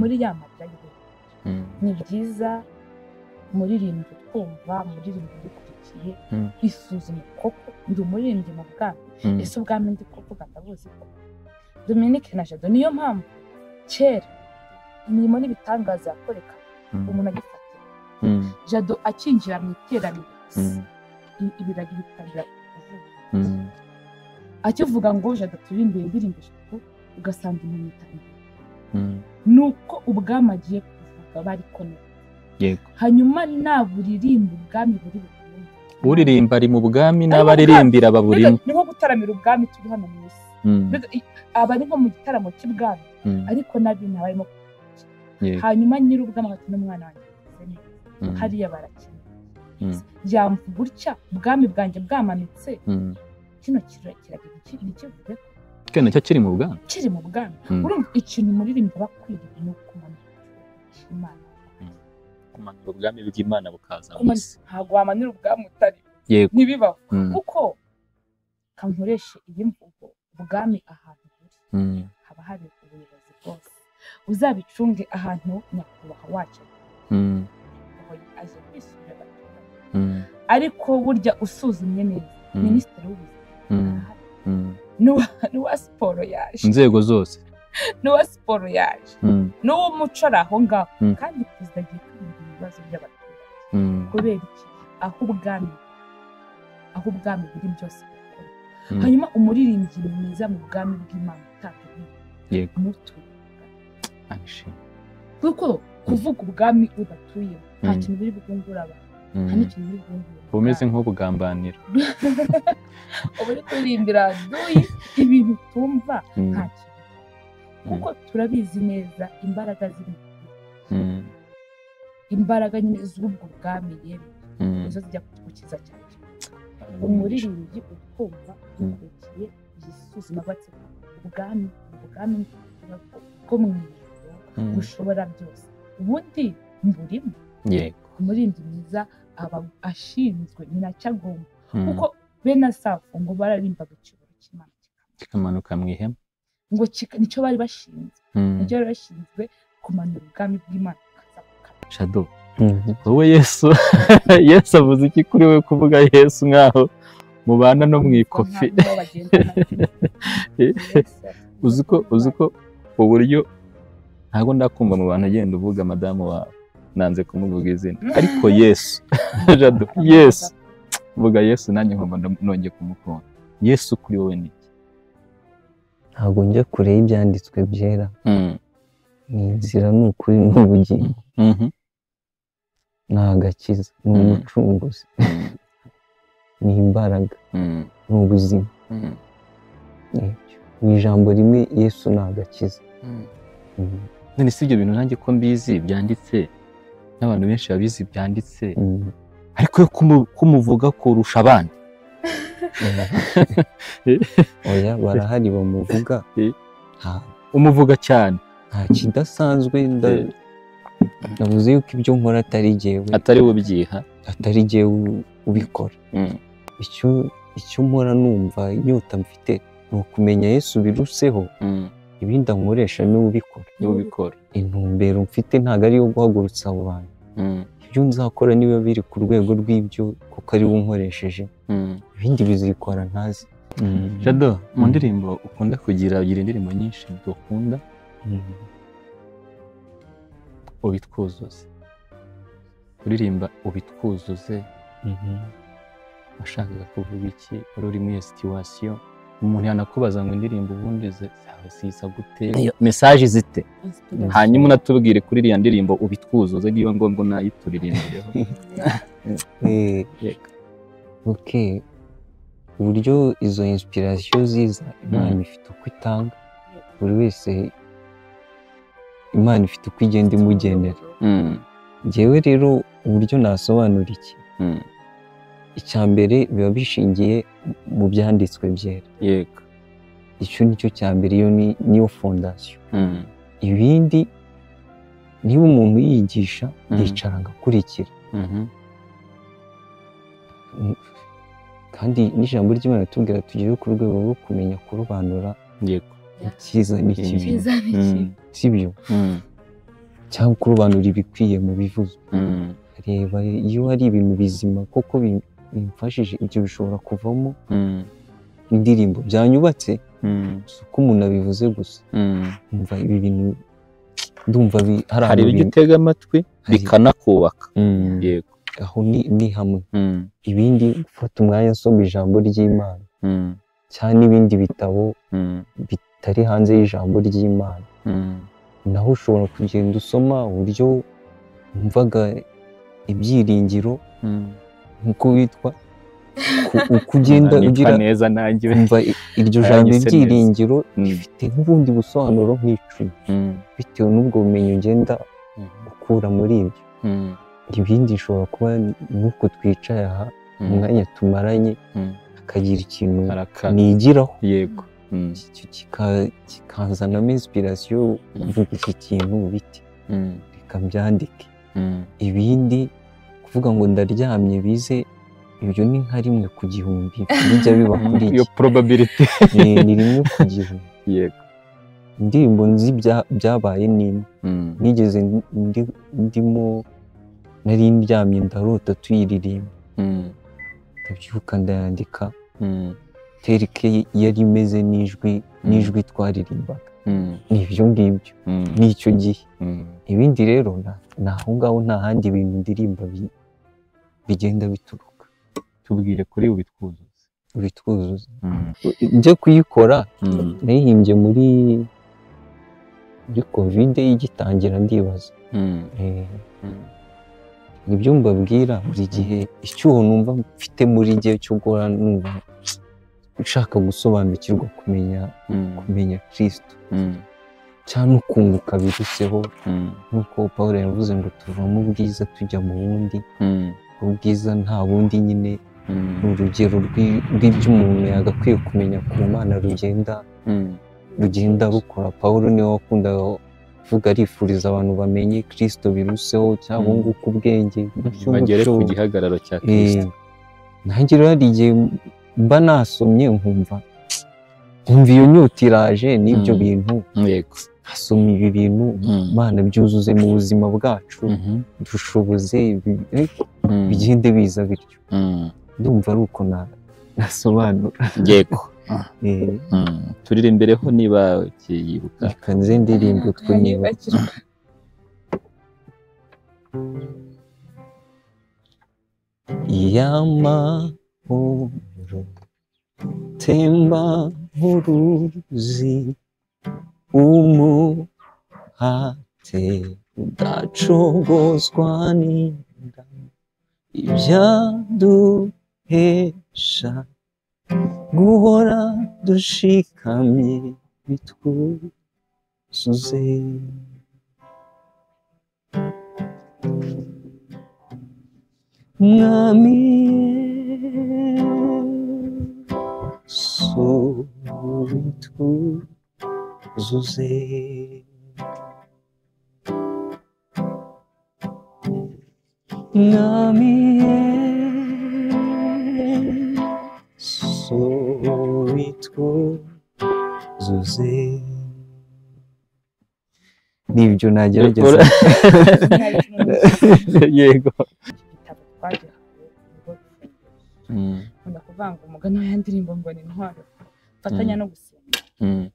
Muri ya Mm. ni byiza umuririmbyi twumva umuririmbyi dukurikiye Mm. kwisuzume koko ndi umuririmbyi mu Mm. ese ubwami ndi kuvuga ndabuzi ko Dominique na Jado niyo mpamvu kera imirimo n'ibitangaza yakoreka umuntu agifatira. Jado akinjira mu iteraniro ibiragi bitangira kuvuga akivuga ngo Jado turirimbire indirimbo eshatu ugasanga imirimo itangiye ni uko ubwami agiye kuvuga bari yego hanyuma naburirimba ubwami buri bukumve uririmba ari mu bwami n'abaririmbira baburimo. Ni nko gutaramira ubwami turi hano mu isi. Mm. I- aba ari nko mu gitaramo cy'ibwami Mm. ariko n'abintu barimo hanyuma nyiri ubwami agati n'umwana wanjye ameze neza. Mm. hariya barakina. Mm. yamva gutya ubwami bwanjye bwamanutse. Mm. kino kiragira iki? Ntikivuge ko? Nacyo kiri mu bwami. Kiri mu bwami. Urumva ikintu umuririmbyi aba akwiriye ni ukumanura imana. Kumanura ubwami bw'imana bukaza mu isi. ntabwo wamanura ubwami utari yego. ntibibaho. Mm, kuko kankoreshe iyi mvugo ubwami ahantu buri. Mm, haba hari ubuyobozi bwose. Uzabicunge ahantu nyakubahwa wacyo mm, aje kwisubira ariko burya usuzumye neza. Minisitiri w'ubuzima. N'uwa siporo yaje. Inzego zose. N'uwa siporo yaje. N'uw'umuco ari aho ngaho. Kandi perezida agiye ibibazo by'abaturage. Mm, kubera iki? Aho ubwami aho ubwami buri byose mm. hanyuma umuririmbyi mwiza mu bwami bw'imana umutuye Anishimwe. kuko kuvuga ubwami udatuyemo nta Mm. kintu biri bwungura abantu. Mm. nta n'ikintu biri bwungura uba umeze nk'ubugambanira uba uri kuririmbira duyi ibintu tumva Mm, nta kintu kuko turabizi neza imbaraga ziri mu gihugu. Mm, imbaraga nyine z'ubwo bwami yewe mm. nizo zijya kutugukiza cyane umuririmbyi utwumva ukurikiye yisuzuma abatsiko ubwami ubwami bwo mu Mm. bushobora byose. Ubundi mburimo. Umuririmbyi mwiza aba ashinzwe ni na cyo agomba Mm. kuko bene asafu ngo bararimbaga icyubahiro cy'imana kikamanuka. mu ihema. Ngo ni cyo bari bashinzwe. Mm. ni cyo bari bashinzwe kumanura ubwami bw'imana. Shado Mhm. wowe yesu yesu avuze iki kuri we kuvuga yesu nk'aho? Mubana no mu ikofi. uzi ko uzi ko uburyo ntabwo ndakumva mu bantu agenda uvuga madamu wawe nanze kumuvuga izina. Ariko yesu. Jado yesu. Vuga yesu nanjye nkumva nongeye kumukunda. Yesu kuri wowe ni iki? Ntabwo njya kure y'ibyanditswe byera. Mm, ni inzira ni ukuri n'ubugingo mhm, ni agakiza ni Mm. umucunguzi. Mm, ni imbaraga. Mm, ni ubuzima. Mu ijambo rimwe yesu ni agakiza none si ibyo bintu nanjye ko mbizi byanditse? N'abantu benshi babizi byanditse? Ariko yo kumu- kumuvuga kurusha abandi. Oya barahari bamuvuga. Eh. umuvuga cyane. Nta kidasanzwe Eh. Navuze yuko ibyo nkora atari jyewe. Atari we ubyiha atari jyewe ubikora. Mm, icyo icyo mpora numva inyota mfite ni ukumenya yesu biruseho mm, ibindi ankoresha ni we ubikora. Intumbero mfite ntabwo ari iyo guhagurutsa abo bantu. Mm, ibyo nzakora niba biri ku rwego rw'ibyo kuko ari we unkoresheje ibindi bizikora ntazi. Jado mu ndirimbo ukunda kugira ugira indirimbo nyinshi dukunda? Mhm. Ubitwuzuze. Kuririmba ubitwuzuze Mhm. washakaga kuvuga iki? Wari uri muri iyo situwasiyo umuntu yanakubaza ngo indirimbo ubundi ze- zawe zisa gute? Mesaje zite hanyuma unatubwire kuri iriya ndirimbo ubitwuzuze niyo ngombwa unayituririmbireho Eh, Yego. ok. Uburyo izo inspiration ziza imana ifite uko itanga. Buri wese imana ifite uko igenda imugenera. Mm, njyewe rero uburyo nasobanura iki? Mm, icya mbere biba bishingiye mu byanditswe byera. Yego. Icyo ni cyo cya mbere iyo ni- niyo fondasiyo Mm, ibindi niba umuntu yigisha yicara agakurikira. Mhm, kandi n'ijambo ry'imana ritubwira tugere ku rwego rwo kumenya kurobanura yego. Icyiza n'ikibi Icyiza n'ikibi. Mm, sibyo mm, cyangwa kurobanura ibikwiye mu bivuzwe mm, reba iyo hari ibintu bizima koko bi- bimfashije ibyo bishobora kuvamo indirimbo. Byanyubatse. Si uko umuntu abivuze gusa. Umva ibi bintu ndumva hari ibyo utega amatwi bikanakubaka. Yego. Aho ni, hamwe. Ibindi gufata umwanya nsoma ijambo ry'imana. Cyangwa n'ibindi bitabo bitari hanze y'ijambo ry'imana. Mm, naho ushobora kugenda usoma uburyo wumvaga ibyiringiro mm. nk'uko witwa uko ugenda ugira umva iryo jambo ibyiringiro Mm. rifite nk'ubundi busobanuro nk'icumi. Bitewe n'ubwo bumenyi ugenda ukura muri ibyo. Ibindi bishobora kuba n'uko twicaye aha umwanya tumaranye akagira ikintu nigiraho. Yego. Icyo kika- kikanzanamo inspiration kuvuga iki kintu biti reka mbyandike ibindi kuvuga ngo ndaryamye bize ibyo ni nka rimwe ku gihumbi bijya biba kuri iyo iki probability ni rimwe ku gihumbi yego indirimbo nzi bya- byabaye ni imwe Mm. nigeze ndi- ndimo nari ndyamye ndarota tuyiririmba ndabyuka ndayandika. Terike yari imeze n'ijwi n'ijwi twaririmbaga. Mm. ni ibyo ngibyo Mm. n'icyo gihe. Ibindi rero na- ni aho ngaho nta handi bintu ndirimba bi- bigenda bituruka. Tubwire kuri ubitwuzuza bitwuzuza Mm. njya kuyikora nayihimbye muri muri kovide igitangira ndibaza. Eh, ni byo mbabwira buri gihe. Icyuho numva mfite muri gihe cyo guhora numva nshaka gusobanukirwa kumenya Mm. kumenya kirisito Mm. cyangwa no kunguka biruseho Mm. nk'uko paul yavuze ngo tuva mu bwiza tujya mu bundi Mm. ubwiza nta bundi nyine ni urugero rw'i- rw'iby'umuntu yagakwiye kumenya ku mana rugenda rugenda rukora paul ni we wakundaga kuvuga arifuriza abantu bamenye kirisito biruseho cyangwa bunguke ubwenge bagere ku gihagararo cya Eh, kirisito nanjye rero hari igihe mba nasomye nkumva. Nkumva iyo nyota iraje n'ibyo Mm. bintu. Yego. Nkasoma ibi bintu Mm. mana byuzuze mu buzima bwacu. Mhm. dushoboze eh, bigende biza bityo. Ndumva ari uko na- nasobanura. Yego. Eh, turirimbireho niba ukiyibuka reka nze ndirimbe utwo niba. Yibagirwa. Temba nk'uruzi umuhate udacogozwa n'inda ibyaduhesha guhora dushikamye bitwuzuze. Mwami yesu bitwuzuze mwami yesu bitwuzuze ni byo nagerageza yego Mm. ngo umugani wa ya ndirimbo ngo ni intwaro fatanya no gusenga Mm.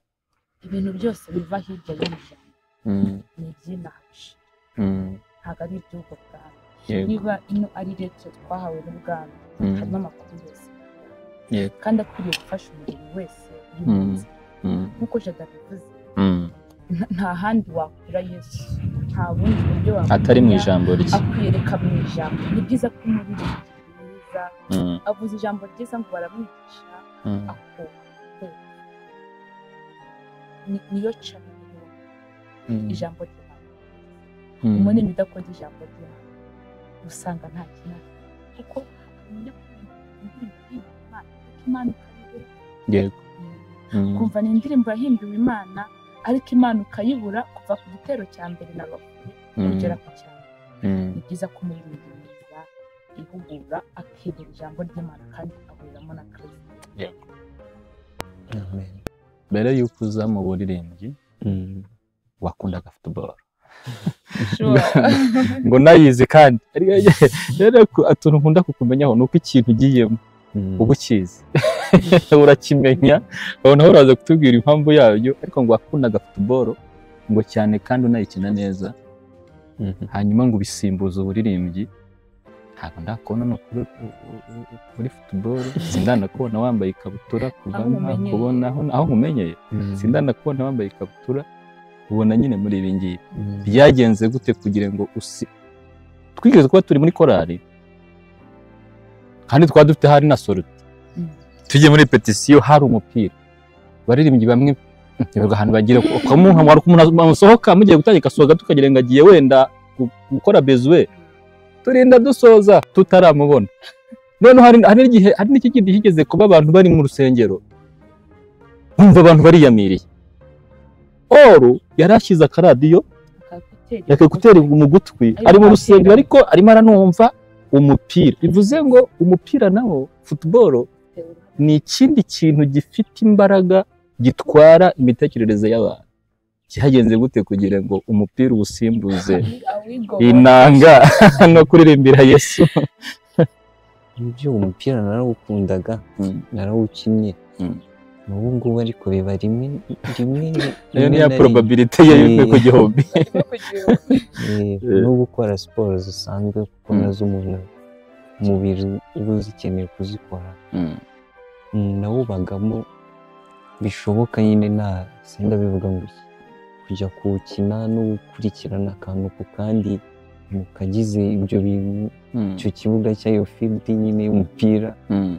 ibintu byose biva hirya y'umuryango Mm. ni iby'inahaje Mm. ntabwo ari iby'ubwo bwami niba ino ari leta twahawe n'ubwami Mm. harimo amakuru yose kandi akwiriye gufasha umubiri wese y'umunsi Mm. nk'uko jada bivuze Mm. nta- handi wakura yesu nta bundi buryo wakura atari mu ijambo rye akwiyereka mu ijambo ni byiza ko umuririmbyi mwiza Mm. avuze ijambo ryiza ngo baramwigisha Mm. akuka Ni- niyo niyo. Mm. ijambo ry'imana umunini udakunda ijambo ry'imana usanga nta kintu kuko kumva indirimbo imana. Ariko imana ukayibura. Yego. Kumva ni indirimbo yahimbiwe imana ariko imana ukayibura kuva ku gitero cya mbere na Mm. kugera ku cya mbere. Mm. ni byiza ko ihugura akibura ijambo ry'imana kandi agahuriramo na kirisito Amen. mbere y'uko uza mu buririmbyi Mm. wakundaga futuboro ngo nayizi kandi rero ku- utuntu nkunda kukumenyaho ni uko ikintu ugiyemo Mm. uba ukizi urakimenya noneho uraza kutubwira impamvu yayo ariko ngo wakundaga futuboro ngo cyane kandi unayikina neza Mhm. hanyuma ngo ubisimbuze uburirimbyi ntabwo ndakubona no kuri muri futuboro sindanakubona wambaye ikabutura kuva Aho umumenyeye. kubona aho nkumenyeye Mm. sindanakubona wambaye ikabutura ubona nyine muri ibi ngibi Mm. byagenze gute kugira ngo usi twigeze kuba turi muri korali kandi twaba dufite hari na soruti Mm. tujye muri petisiyo hari umupira baririmbyi bamwe ntibaga ahantu bagira ukamuha wari umuntu musohoka mugiye gutangira gasoza tukagira ngo agiye wenda gu- gukora bezuwe turinda dusoza tutaramubona. Noneho hari n'igihe hari n'iki kindi kigeze kuba abantu bari mu rusengero? Nkumva abantu bariyamiriye. Oru yari ashyize akaradiyo yakekuteri mu gutwi. Ari mu rusengero ariko arimo aranumva umupira. Bivuze ngo umupira nawo futuboro ni ikindi kintu gifite imbaraga gitwara imitekerereze y'abantu. Cyagenze gute kugira ngo umupira uwusimbuze inanga no kuririmbira yesu? Ibyo umupira narawukundaga Mm. narawukinnye. Mm. n'ubu ngubu ariko biba rimwe rimwe rimwe niya na probabilite ye yo ku gihumbi no gukora siporo zisanzwe kuko Mm. na zo umuntu umubiri uba uzikeneye kuzikora. Nawubagamo bishoboka nyine nta senda bivuga ngo iki kujya kuwukina no gukurikirana akantu ku kandi mukagize ibyo bintu. Mm. icyo kibuga cy'ayo field nyine y'umupira Mm.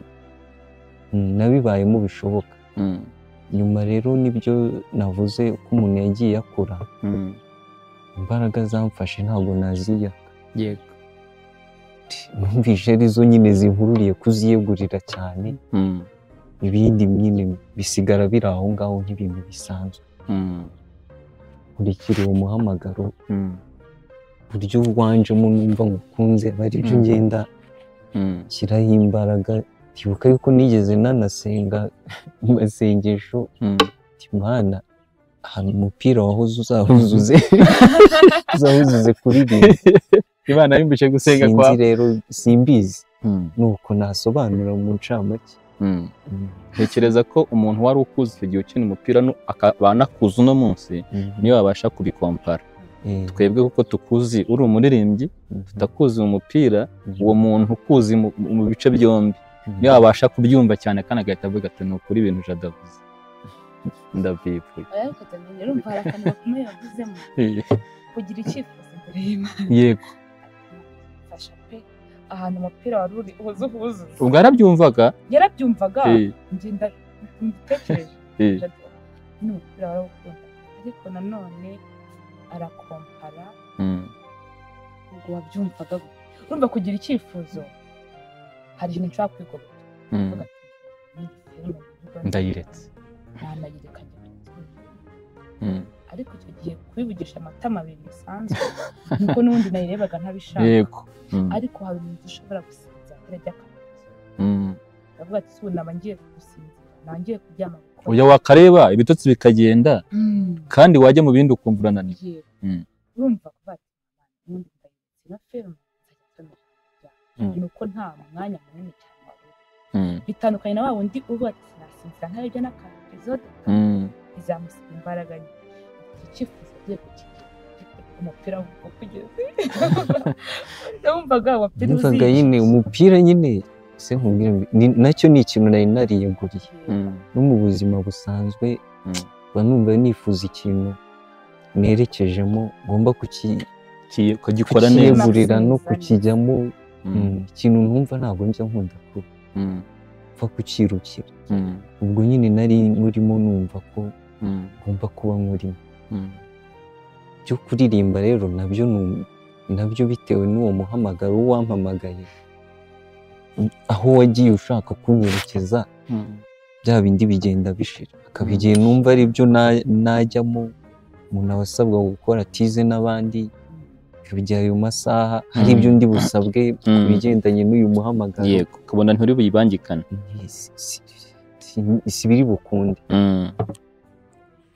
mm, nabibayemo bishoboka. Nyuma rero ni byo navuze uko umuntu yagiye akura imbaraga zamfashe ntabwo naziyaka yego. Numvise ari zo nyine zinkururiye kuziyegurira cyane. Ibindi nyine bisigara biri aho ngaho nk'ibintu bisanzwe. Nkurikira uwo muhamagaro Mm. uburyo wanjemo numva ngukunze aba ari byo Mm. ngenda Mm. nshyiraho imbaraga ndibuka yuko nigeze nanasenga mu masengesho Mm. ati mana ahantu umupira wahoze uzahuzuze uzahuzuze kuririmba imana yumvise gusenga sinzi kwawe rero simbizi nuko nasobanura mu ncamake. Ntekereza ko umuntu wari ukuze icyo gihe ukina umupira nu- akaba anakuze uno munsi Mhm. niyo wabasha kubikompara. Twebwe kuko tukuzi uri umuririmbyi tutakuzi mu mupira uwo muntu ukuzi mu, bice byombi. Niyo wabasha kubyumva cyane kandi agahita avuga ati ni ukuri ibintu jadavuze gakomeye wavuzemo kugira icyifuzo imbere y'imana. Yego. Ahantu umupira wari uri uhuze. Uhuzuza ubwo yarabyumvaga. Yarabyumvaga ngenda mbitekereje eh, ni umupira warawukunda ariko nanone arakompara. Mm, ubwo wabyumvaga urumva kugira icyifuzo hari ikintu nshobora mm, uvuga ati "Iyi filime ni bwo ndayiretse. Nanayireka njya Mm, ariko icyo gihe kubivugisha amatama abiri bisanzwe. Nuko n'ubundi nayirebaga ntabishaka. Mm, ariko hari ibintu ushobora gusinzira mbere by'akazi mm. ndavuga ati ubu naba ngiye gusinzira naba ngiye kuryama oya wakareba ibitotsi bikagenda. Kandi wajya mu bindi ukumva. Mm. urumva kuba ati ubundi ndayibutse na Mm. ni uko nta mwanya munini cyane Mm, bitandukanye na wa wundi uba ati sinasinzira ntarebye n'akantu episode mm, bizamusiga imbaraga nke iki cyifuzo agiye kukigira umupira w'uko kugeze wumvaga umupira numvaga nyine umupira nyine se ni- na cyo ni ikintu nari nariyeguriye mm, no mu buzima busanzwe Mm. mba numva nifuza ikintu nerekejemo ngomba kugikora neza no kukijyamo Mm, Mm, ikintu numva ntabwo njya nkunda kuba mm, upfa kukirukira mm, ubwo nyine nari nkurimo numva ko mm, ngomba kuba nkurimo mm, byo kuririmba rero na byo na byo bitewe n'uwo muhamagaro w'uwampamagaye aho wagiye ushaka kunyerekeza bya bindi bigenda bishira hakaba igihe numva ari byo na- najyamo umuntu aba asabwa gukora tize n'abandi igihe ayo masaha hari ibyo ndi busabwe ku bigendanye n'uyu muhamagaro yego ukabona nturi buyibangikane si- biri bukunde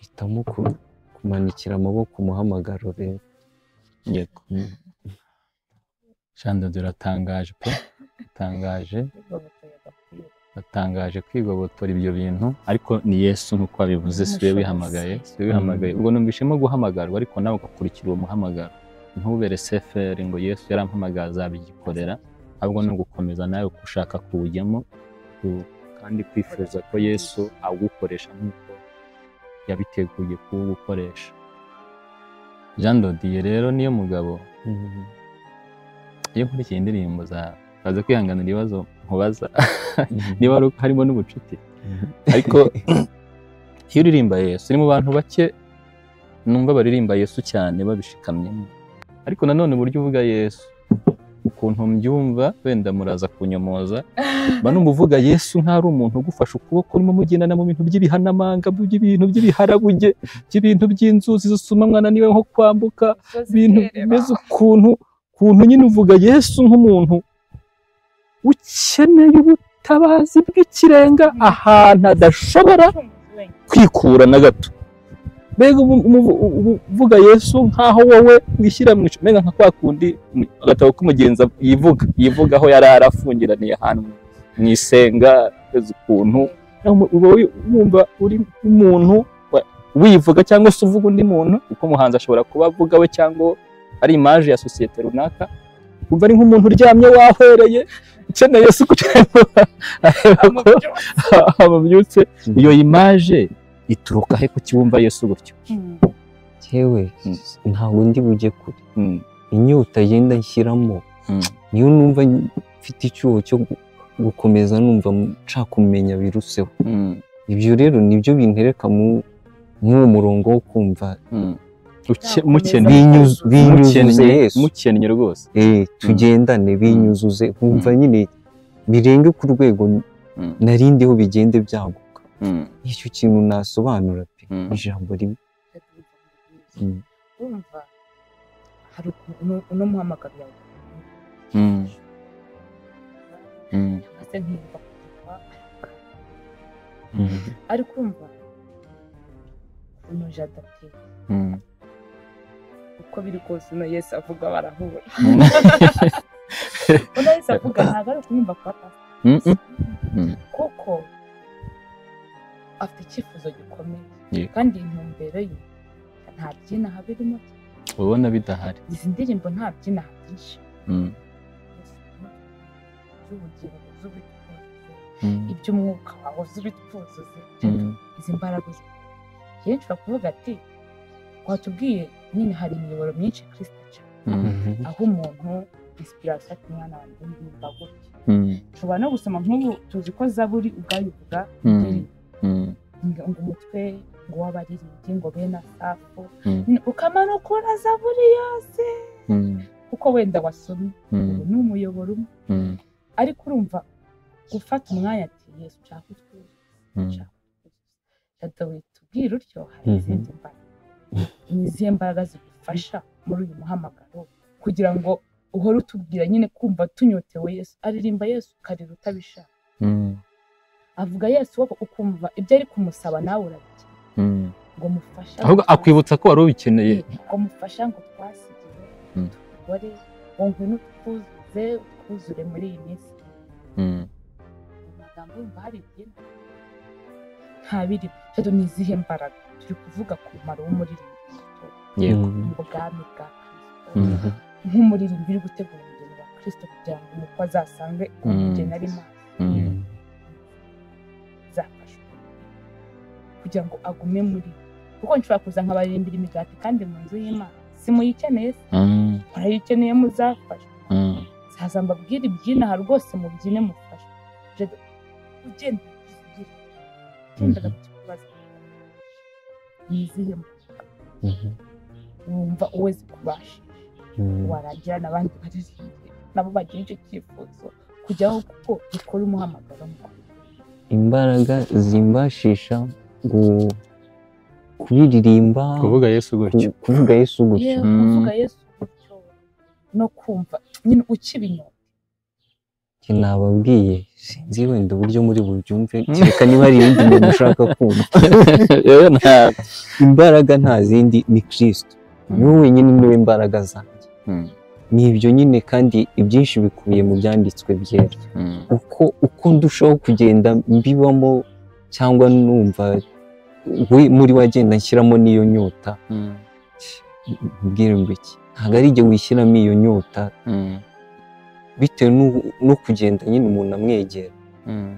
hitamo ku- kumanikira amaboko umuhamagaro rero. Yego. Mm. shanda ziratangaje pe. Bitangaje batangaje kwigobotora ibyo bintu ariko ni yesu nk'uko wabivuze si we wihamagaye si we wihamagaye. Ubwo numvishemo guhamagarwa ariko nawe ugakurikira uwo muhamagaro. Ntubere seferi ngo yesu yarampamagaye azabigikorera ahubwo ni ugukomeza nawe gushaka kuwujyamo ku- kandi kwifuza ko yesu awukoresha nk'uko yabiteguye kuwukoresha. Jean dodiye rero niyo mugabo. Mm. iyo nkurikiye indirimbo za baza kwihanganira ibibazo nkubaza. Mhm. niba ari- harimo n'ubucuti. Ariko iyo uririmba yesu uri mu bantu bake numva baririmba yesu cyane babishikamyemo. Ariko nanone uburyo uvuga yesu ukuntu mbyumva wenda muraza kunyomoza. Mba numva uvuga yesu nk'aho ari umuntu ugufasha ukuboko urimo mugendana mu bintu by'ibihanamanga by'ibintu by'ibiharabuge by'ibintu by'inzuzi zisuma mwananiwe nko kwambuka ibintu bimeze ukuntu ukuntu nyine uvuga yesu nk'umuntu ukeneye ubutabazi bw'ikirenga ahantu adashobora kwikura na gato. Mbega uvuga yesu nk'aho wowe wishyira mu mbega nka kwa kundi agatabo k'umugenzi yivuga yivuga aho yari arafungiraniye ahantu mu isenga ukuntu. Wumva uri nk'umuntu wa- wivuga cyangwa se uvuga undi muntu kuko umuhanzi ashobora kuba avuga we cyangwa ari imaje ya sosiyete runaka wumva ari nk'umuntu uryamye wahwereye ukeneye yesu kugira ngo arebe ko iyo imaje ituruka he kuki wumva yesu gutyo? Jyewe Mm. ntabwo ndi bujye kure. Mm, inyota ngenda nshyiramo mm, niyo numva mfite icyuho cyo gu- gukomeza numva nshaka kumenya biruseho. Ibyo rero ni byo bintereka mu nk'uwo murongo wo kumva binyuzuze Yesu mukennye rwose. Eh tugendane binyuzuze nkumva nyine birenge ku rwego narindiho bigende byaguka mm, icyo kintu nasobanura pe ijambo rimwe urumva hari ukuntu uno muhamagaro yawe cyangwa se nkumva kuva ariko urumva uno jada pe mm. uko biri kose uno yesu avuga barahura uno yesu avuga ntabwo ari ukumwumva mm, pasiteri kuko afite icyifuzo gikomeye. Kandi intumbero ye nta byinaha birimo ubona bidahari. Izi ndirimbo nta byinaha byinshi. Z'ubugingo z'ubutwuzuze mm, iby'umwuka wawe z'ubutwuzuze mm, izi mbaraga ze njyewe nshobora kuvuga ati watubwiye nyine hari imiyoboro myinshi kirisita mm, aho umuntu inspiration ati mwana wanjye ndumva gutya. Ushobora no gusoma nk'ubu tuzi ko zaburi ubwayo ivuga ngo ngo umutwe ngo w'abaririmbyi ngo bene asafu. Mm. ukamanukura zaburi yose. Mm, kuko wenda wasomye. Ubu mm, ni umuyoboro umwe. Mm, ariko urumva gufata umwanya ati yesu ushaka utwuzuza mm. jada tubwire utyo hari Mhm. izindi mbaraga. Ni izihe mbaraga zigufasha muri uyu muhamagaro? Kugira ngo uhore utubwira nyine kumva tunyotewe yesu aririmba yesu ukarira utabishaka. Mm, avuga yesu ukumva ibyo ari kumusaba nawe urabikeneye mm. ngo mufashe ahubwo akwibutsa ko wari ubikeneye. Ngo mufasha ngo twasigiwe Mm. tugore ngo ngwino utwuzuze utwuzure muri iyi minsi. Mm, mu magambo yumva hari ibyinshi nta biri. Rero ni izihe mbaraga? Turi kuvuga ku mumaro w'umuririmbyi yego. Mu bwami bwa kirisito nk'umuririmbyi uri gutegura umugeni wa kirisito kugira ngo umukwe azasange umugeni ari maso. Kugira ngo agume muri. Kuko nshobora kuza nkabaririmbira imigati kandi mu nzu y'imana. Simuyikeneye se mm, murayikeneye muzafashwe mm, saza mbabwire ibyinaha rwose mubyine mufashe. Ugenda uzigira ugenda kubaza ni izihe mbaraga Mhm. wumva uwe zikubashije. Mm. warangira n'abandi baririmbye nabo bagira icyo cyifuzo. Kujyaho kuko bikora umuhamagaro mukuru imbaraga zimbashisha kuririmba kuvuga yesu gutyo ku- kuvuga yesu gutyo yewe kuvuga yesu gutyo no kumva nyine njye nababwiye sinzi wenda uburyo muri bubyumve kereka niba hari ibindi muntu ushaka kumva imbaraga nta zindi ni kirisito ni we wenyine ni we mbaraga zanjye ni ibyo nyine kandi ibyinshi bikubiye mu byanditswe byera uko uko ndushaho kugenda mbibamo cyangwa numva muri we agenda nshyiramo n'iyo nyota. Mm, mbwire ngo iki? Ntabwo ari igihe wishyiramo iyo nyota. Mm, bitewe no kugenda nyine umuntu amwegera. Mm,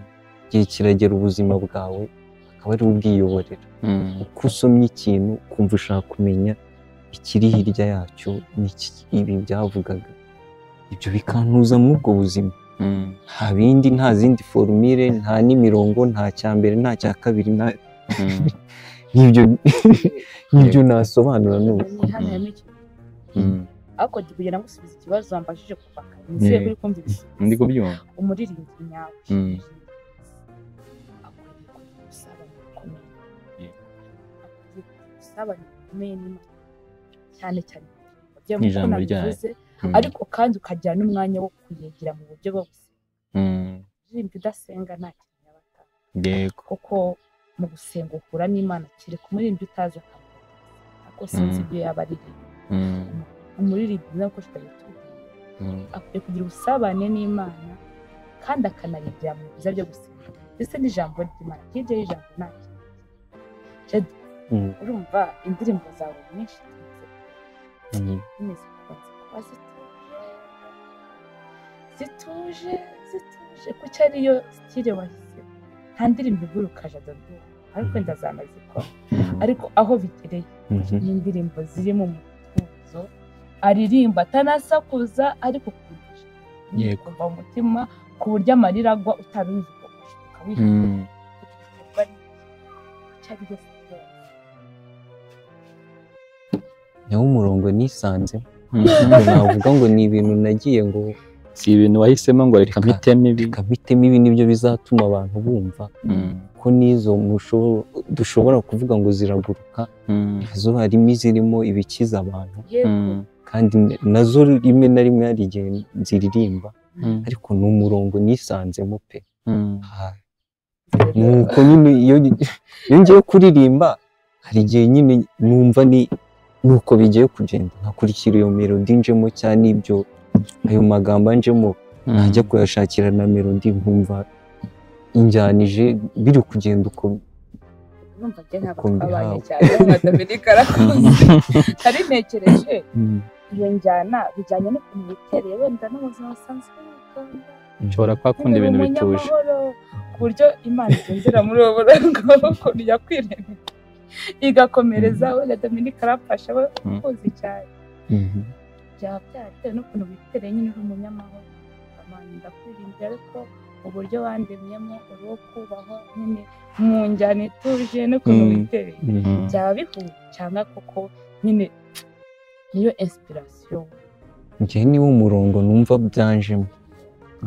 igihe kiragera ubuzima bwawe akaba ari ubwiyoborera uko usomye ikintu ukumva ushaka kumenya ikiri hirya yacyo ibi byavugaga. Ibyo bikantuza muri ubwo buzima. Nta bindi nta zindi forumire nta n'imirongo nta cya mbere nta cya kabiri nta mm, n'ibyo n'ibyo nasobanura ni uko ni hano harimo ikintu mm, ariko kugira ngo usubize ikibazo wambajije kuva kare. Yeah. kuri kumva ibisubizo. Ndi kubyumva. Umuririmbyi nyawe Mm. akwiriye kugira ubusabane bukomeye akwiriye kugira ubusabane bukomeye n'imana cyane cyane mu buryo nabivuze Mm. ariko kandi ukagira n'umwanya wo kuyegera mu buryo bwo gusenga Mm. umuririmbyi udasenga nta kintu yaba atanga yego. Kuko mu gusenga uhura n'imana kereka umuririmbyi utazi akamaro. Ariko sinzi Mm. ibyo yaba aririmba Mm. umuririmbyi nako tutari tubizi Mm. akwiye kugira ubusabane n'imana kandi akanayegera mu byiza byo gusenga. Ndetse n'ijambo ry'imana. Hirya y'ijambo nta kintu urumva indirimbo zawe nyinshi zikunze kuba zituje zituje kuki ariyo sitire wahisemo? Nta ndirimbo iguruka jado ndumva ariko ndazanazikora ariko aho bigereye Mhm. ni indirimbo ziri mu mutuzo. Aririmba atanasakuza ariko kugisha Yego. kuva mu mutima ku buryo amarira agwa utari uzi ko ushoboka Mm. niwo murongo nisanze. Mhm. navuga ngo ni ibintu nagiye ngo si ibintu wahisemo ngo reka mpitemo ibi kabitemo ibi ni byo bizatuma abantu bumva Mm. ko n'izo musho- dushobora kuvuga ngo ziraguruka Mm. na zo harimo izirimo ibikiza abantu Mm. kandi na zo rimwe na rimwe hari igihe ziririmba ariko ni umurongo nisanzemo pe. Ah, nuko nyine iyo ngiye kuririmba hari igihe nyine numva ni nuko bigiye kugenda nkakurikira iyo melodi njemo cyangwa n'ibyo ayo magambo anjemo najya kuyashakira na melodi nkumva injyanije biri kugenda uko ntabwo hawe. cyane nka dominika arakuze nari ntekereje Mm. iyo njyana bijyanye n'ukuntu witereye wenda n'ubuzima busanzwe ushobora kuba akunda ibintu bituje ku buryo imana igendera muri ubu burango ukuntu yakwiremeye igakomereza wenda dominika arafasha we Mm. ukuzi cyane Mhm. Byaba byaratewe n'ukuntu witereye nyine uri umunyamahoro ndakwirimbira ariko uburyo wandemyemo uri wo kubahwa nyine mu njyana ituje n'ukuntu Mm. witereye Mhm. byaba bihuye cyangwa koko nyine niyo inspiration. Njyewe niwo murongo numva byanjemo.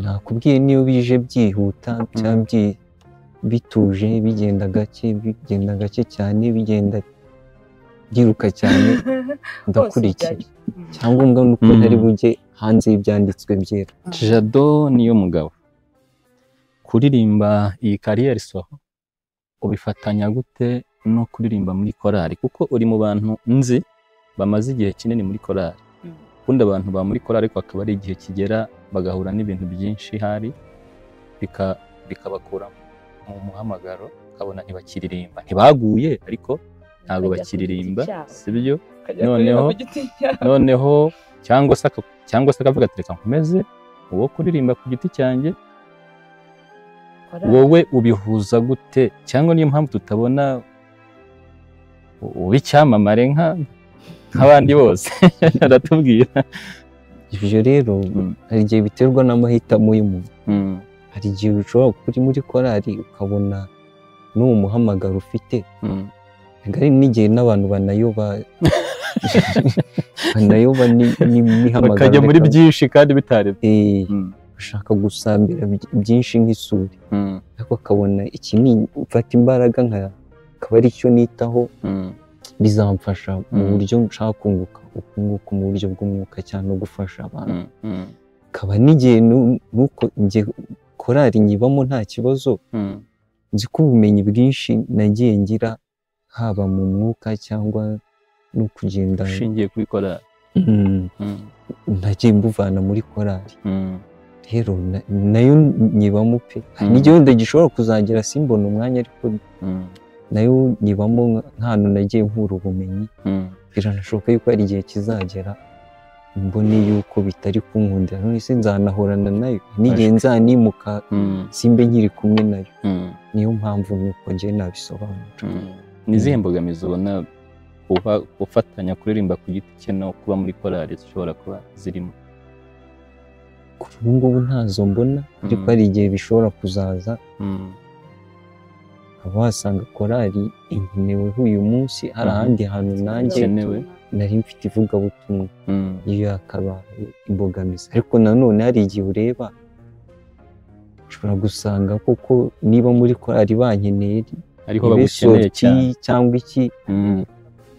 Nakubwiye niyo bije byihuta byi- bituje bigenda gake bigenda gake cyane bigenda byiruka cyane ndakurikira. Icyangombwa ni uko Mm. ntari bujye hanze y'ibyanditswe byera. Jado niyo mugabo. Kuririmba iyi kariyeri soho ubifatanya gute no kuririmba muri korali? Kuko uri mu bantu nzi bamaze igihe kinini muri korali. Mm. ubundi abantu ba muri korali ariko akaba ari igihe kigera bagahura n'ibintu byinshi hari bika- bikabakura mu muhamagaro ukabona ntibakiririmba. Ntibaguye ariko ntabwo bakiririmba sibyo noneho- noneho cyangwa se aka- cyangwa se akavuga ati reka nkomeze uwo kuririmba ku giti cyanjye. Wowe ubihuza gute? Cyangwa niyo mpamvu tutabona uw'icyamamare nka nk'abandi bose? Aratubwira. Ibyo rero Mm. hari igihe biterwa n'amahitamo y'umuntu Mm, hari igihe ushobora kuba uri muri korali ukabona n'uwo muhamagaro ufite. Mm, hari n'igihe n'abantu banayoba banayoba ni- n'imihamagaro bakajya muri byinshi kandi bitari Eh, Mm, bashaka gusambira by- byinshi nk'isuri. Mm, ariko akabona iki ni mfata imbaraga nka akaba ari cyo nitaho mm, bizamfasha mu buryo nshaka kunguka ukunguka mu buryo bw'umwuka cyangwa no gufasha abantu. Akaba n'igihe nu- nuko njye korali nyibamo nta kibazo nzi ko ubumenyi bwinshi nagiye ngira haba mu mwuka cyangwa no kugenda. Ushingiye kuri korali. Mm, Mm, nagiye mbuvana muri korali. Mm, rero na- na yo nyibamo pe. Wenda gishobora kuzagera simbona umwanya ariko na yo nyibamo nk'ahantu nagiye nkura ubumenyi. Biranashoboka yuko hari igihe kizagera mbone yuko bitari kunkundira. None se nzanahorana na yo? N'igihe nzanimuka simbe nkiri kumwe na yo. Niyo mpamvu nuko njye nabisobanura. Ni izihe mbogamizi ubona kuba gufatanya kuririmba ku giti cye no kuba muri korali zishobora kuba zirimo kuri ubu ngubu ntazo mbona ariko Mm. hari igihe bishobora kuzaza Mm, ukaba wasanga korali inkeneweho uyu munsi hari Mhm. ahandi hantu nanjye nari mfite ivugabutumwa Mm. iyo yakaba imbogamizi ariko nanone hari igihe ureba ushobora gusanga koko niba muri korali bankeneye ariko bagukeneye cyane cyangwa iki? Mm.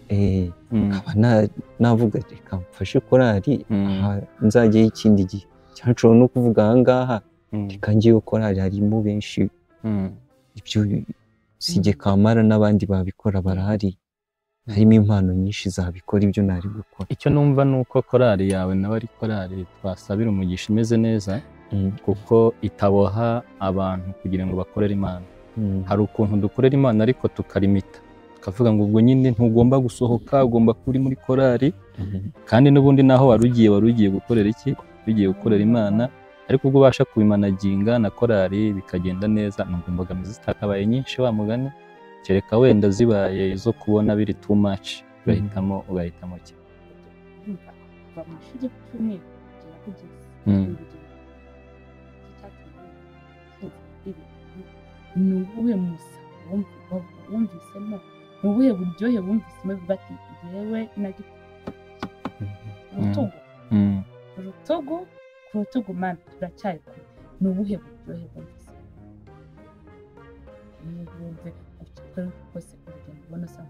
eh, Mm. nkaba na- navuga reka mfashe korali Mm. nzajyayo ikindi gihe. Cyangwa nshobora no kuvuga aha ngaha reka njyeyo korali harimo benshi. Ibyo sijye kamara n'abandi babikora barahari. Harimo impano nyinshi zabikora ibyo nari gukora. Icyo numva ni uko korali yawe nawe ari korali twasabira umugisha imeze neza kuko itaboha abantu kugira ngo bakorere imana. Hari ukuntu dukorera imana ariko tukarimita. Tukavuga ngo ubwo nyine ntugomba gusohoka ugomba kuba uri muri korali. Mm, kandi n'ubundi naho wari ugiye wari ugiye gukorera iki? Ugiye gukorera imana. Ariko ubwo ubasha kubimanaginga na korali bikagenda neza numva imbogamizi zitakabaye nyinshi wa mugani. Kereka wenda zibaye izo kubona biri too much ugahitamo ugahitamo cye ni ubuhe musa wumv- wumvisemo ni ubuhe buryohe wumvisemo bivuga ati yewe na urutugu Mm. urutugu ku rutugu mani turacyari kumwe. Ni ubuhe buryohe wumvisemo niba wumve ukore kose urugendo ubona usa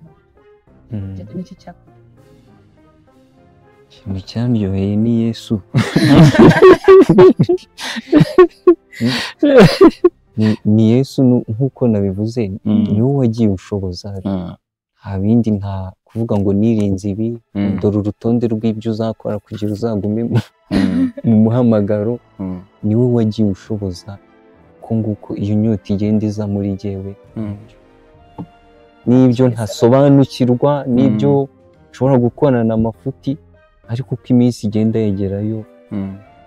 mm. nk'uko ni cyo cyakuryoheye ikintu cyandyoheye ni yesu. Ni- ni yesu nk'uko nabivuze Mm. ni we wagiye ushoboza Mm. nta bindi nta kuvuga ngo nirinze ibi Mm. dore urutonde rw'ibyo uzakora kugira uzagume mu- mu muhamagaro Mm. ni we wagiye ushoboza ko nguko iyo nyota igenda iza muri jyewe n'ibyo ntasobanukirwa n'ibyo nshobora gukorana amafuti ariko uko iminsi igenda yegerayo.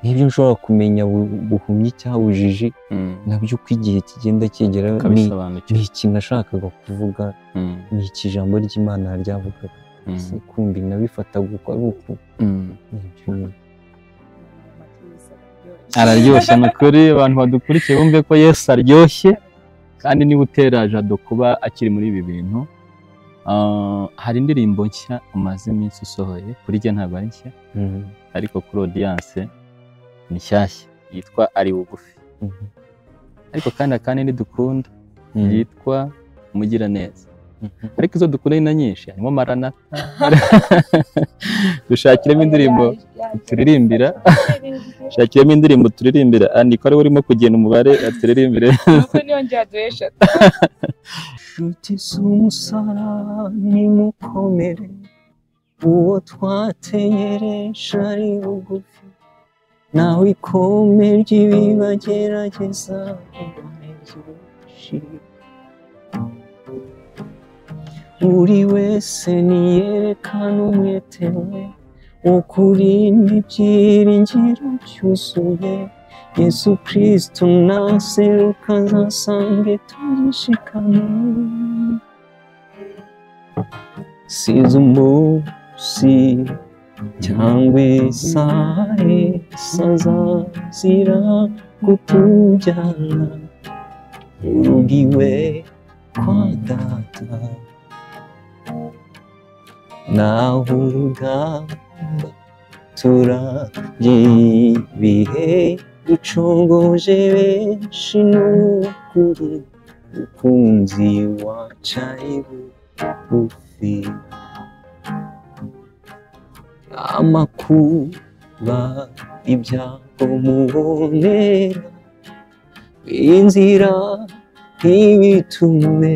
N'ibyo nshobora kumenya bu- buhumyi cyangwa bujiji Mm. na byo uko igihe kigenda cyegerayo ni ukabisobanukirwa ni iki nashakaga kuvuga Mm. ni iki ijambo ry'imana ryavugaga Mm. kumbi nabifataga uko ari uku araryoshye ni ukuri abantu badukurikiye bumve ko yesu aryoshye kandi niba utera jado kuba akiri muri ibi bintu ah, hari indirimbo nshya umaze iminsi usohoye kuri jye ntabwo ari nshya Mhm. ariko kuri odiyanse ni nshyashya yitwa ari bugufi. Mhm. ariko kandi akandi nidukunda Mhm. yitwa umugiraneza. Mhm. ariko izo dukunda ni na nyinshi harimo maranata dushakiremo indirimbo turirimbira. Shakiremo indirimbo turirimbira. Andika ari we urimo kugena umubare aturirimbire nuko niyo njyaduye eshatu nshuti z'umusara nimukomere uwo twategereje ari bugufi. Nawe ikome ry'ibibagerageza buri wese niyerekana umwete we wo kurinda ibyiringiro byuzuye. Yesu kristo naseruka nzasange tugishikamye size umunsi cyangwa isaha isazazira kutujyana urugo iwe kwa data naho urugamba turagiye ibihe ducogoje benshi n'ukuri umukunzi wacu ari bugufi amakuba ibyago mubonera inzira ntibitume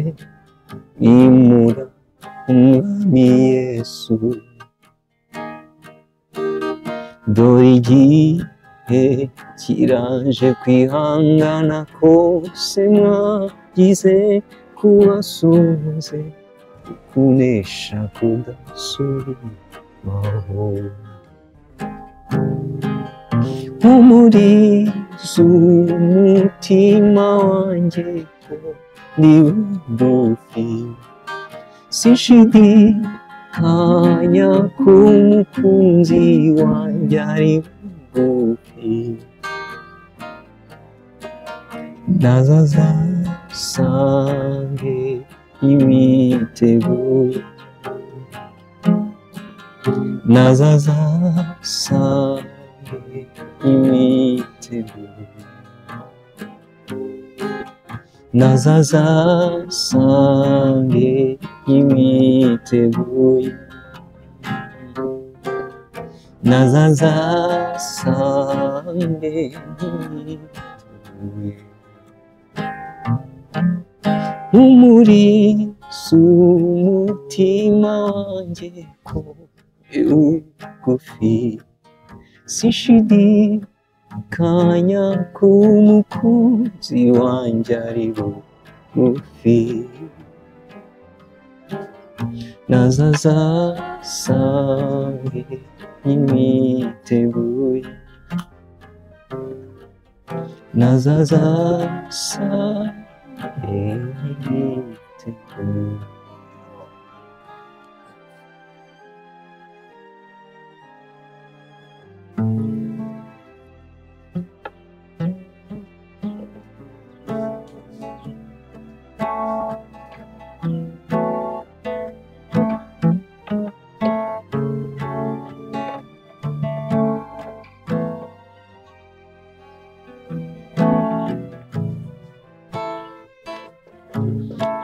imura umwami yesu. Dore igihe kiraje kwihangana kose mwagize kubasuhuze kunesha kudasubirwaho umurizo umutima wanjye ko bugufi sinshidikanya ko umukunzi wanjye ari bugufi nazaza sange imiteguye nazazasange imiteguye nazazasange imiteguye nazazasange imiteguye umurizo umutima wanjye ko ugufi sishidikanya ko umukunzi wanjye ari bugufi nazazasange imiteguye nazazasange imiteguye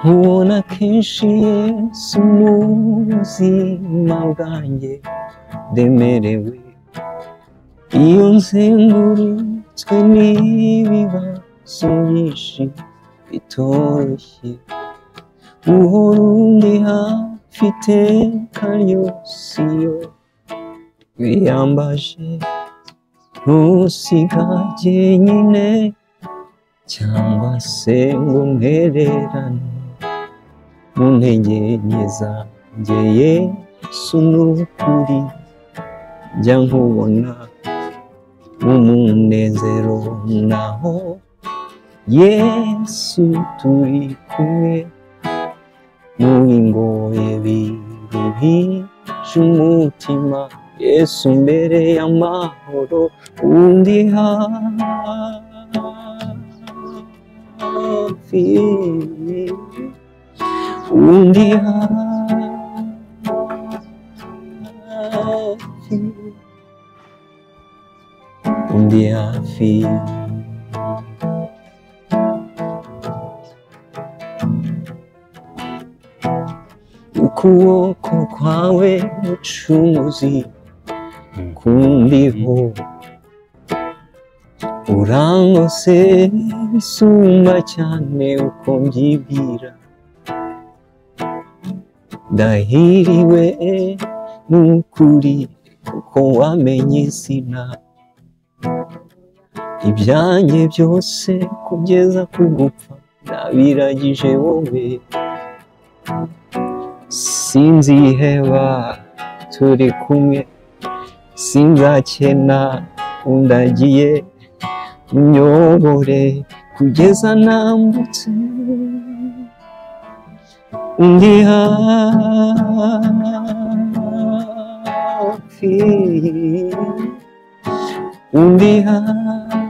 nkubona kenshi yesu mu buzima bwanjye ndemerewe iyo nzengurutswe n'ibibazo byinshi bitoroshye uhora undi hafi iteka ryose iyo biyambaje ntusiga jyenyine cyangwa se ngo ntererane mu ntege nke zanjye yesu n'ukuri njya nkubona. Mu munezero naho yesu turi kumwe. Mu bingoye biruhije umutima yesu mbere y'amahoro undi hafi. Undi hafi. Undi hafi ukuboko kwawe mucumuzi kundiho urangose bisumba cyane uko mbyibwira ndahiriwe n'ukuri kuko wamenye izina ibyanjye byose kugeza ku gupfa ndabiragije wowe. Sinziheba turi kumwe. Sinzakena undagiye. Unyobore kugeza nambutse. Undi hafi undi hafi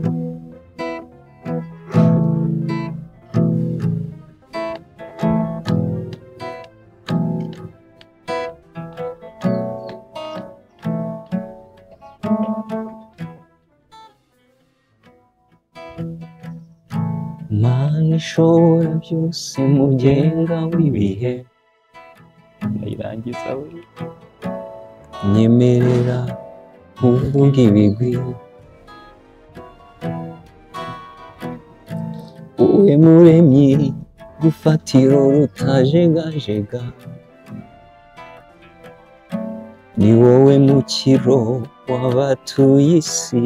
ishobora byose mugenga w'ibihe. Ndayirangiza we nyemerera nkuvuga ibigwi wowe muremyi rufatiro rutajegajega ni wowe mukiro w'abatuye isi.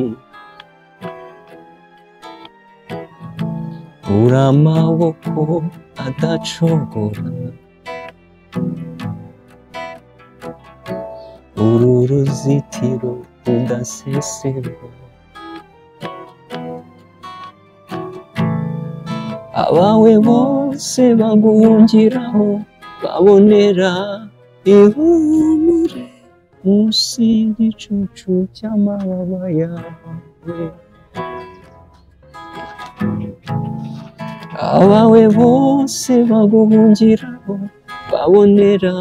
Uri amaboko adacogora. Uru ruzitiro rudaseserwa abawe bose baguhungiraho babonera ihumure. Munsi y'igicucu cy'amababa yawe. Abawe bose baguhungiraho babonera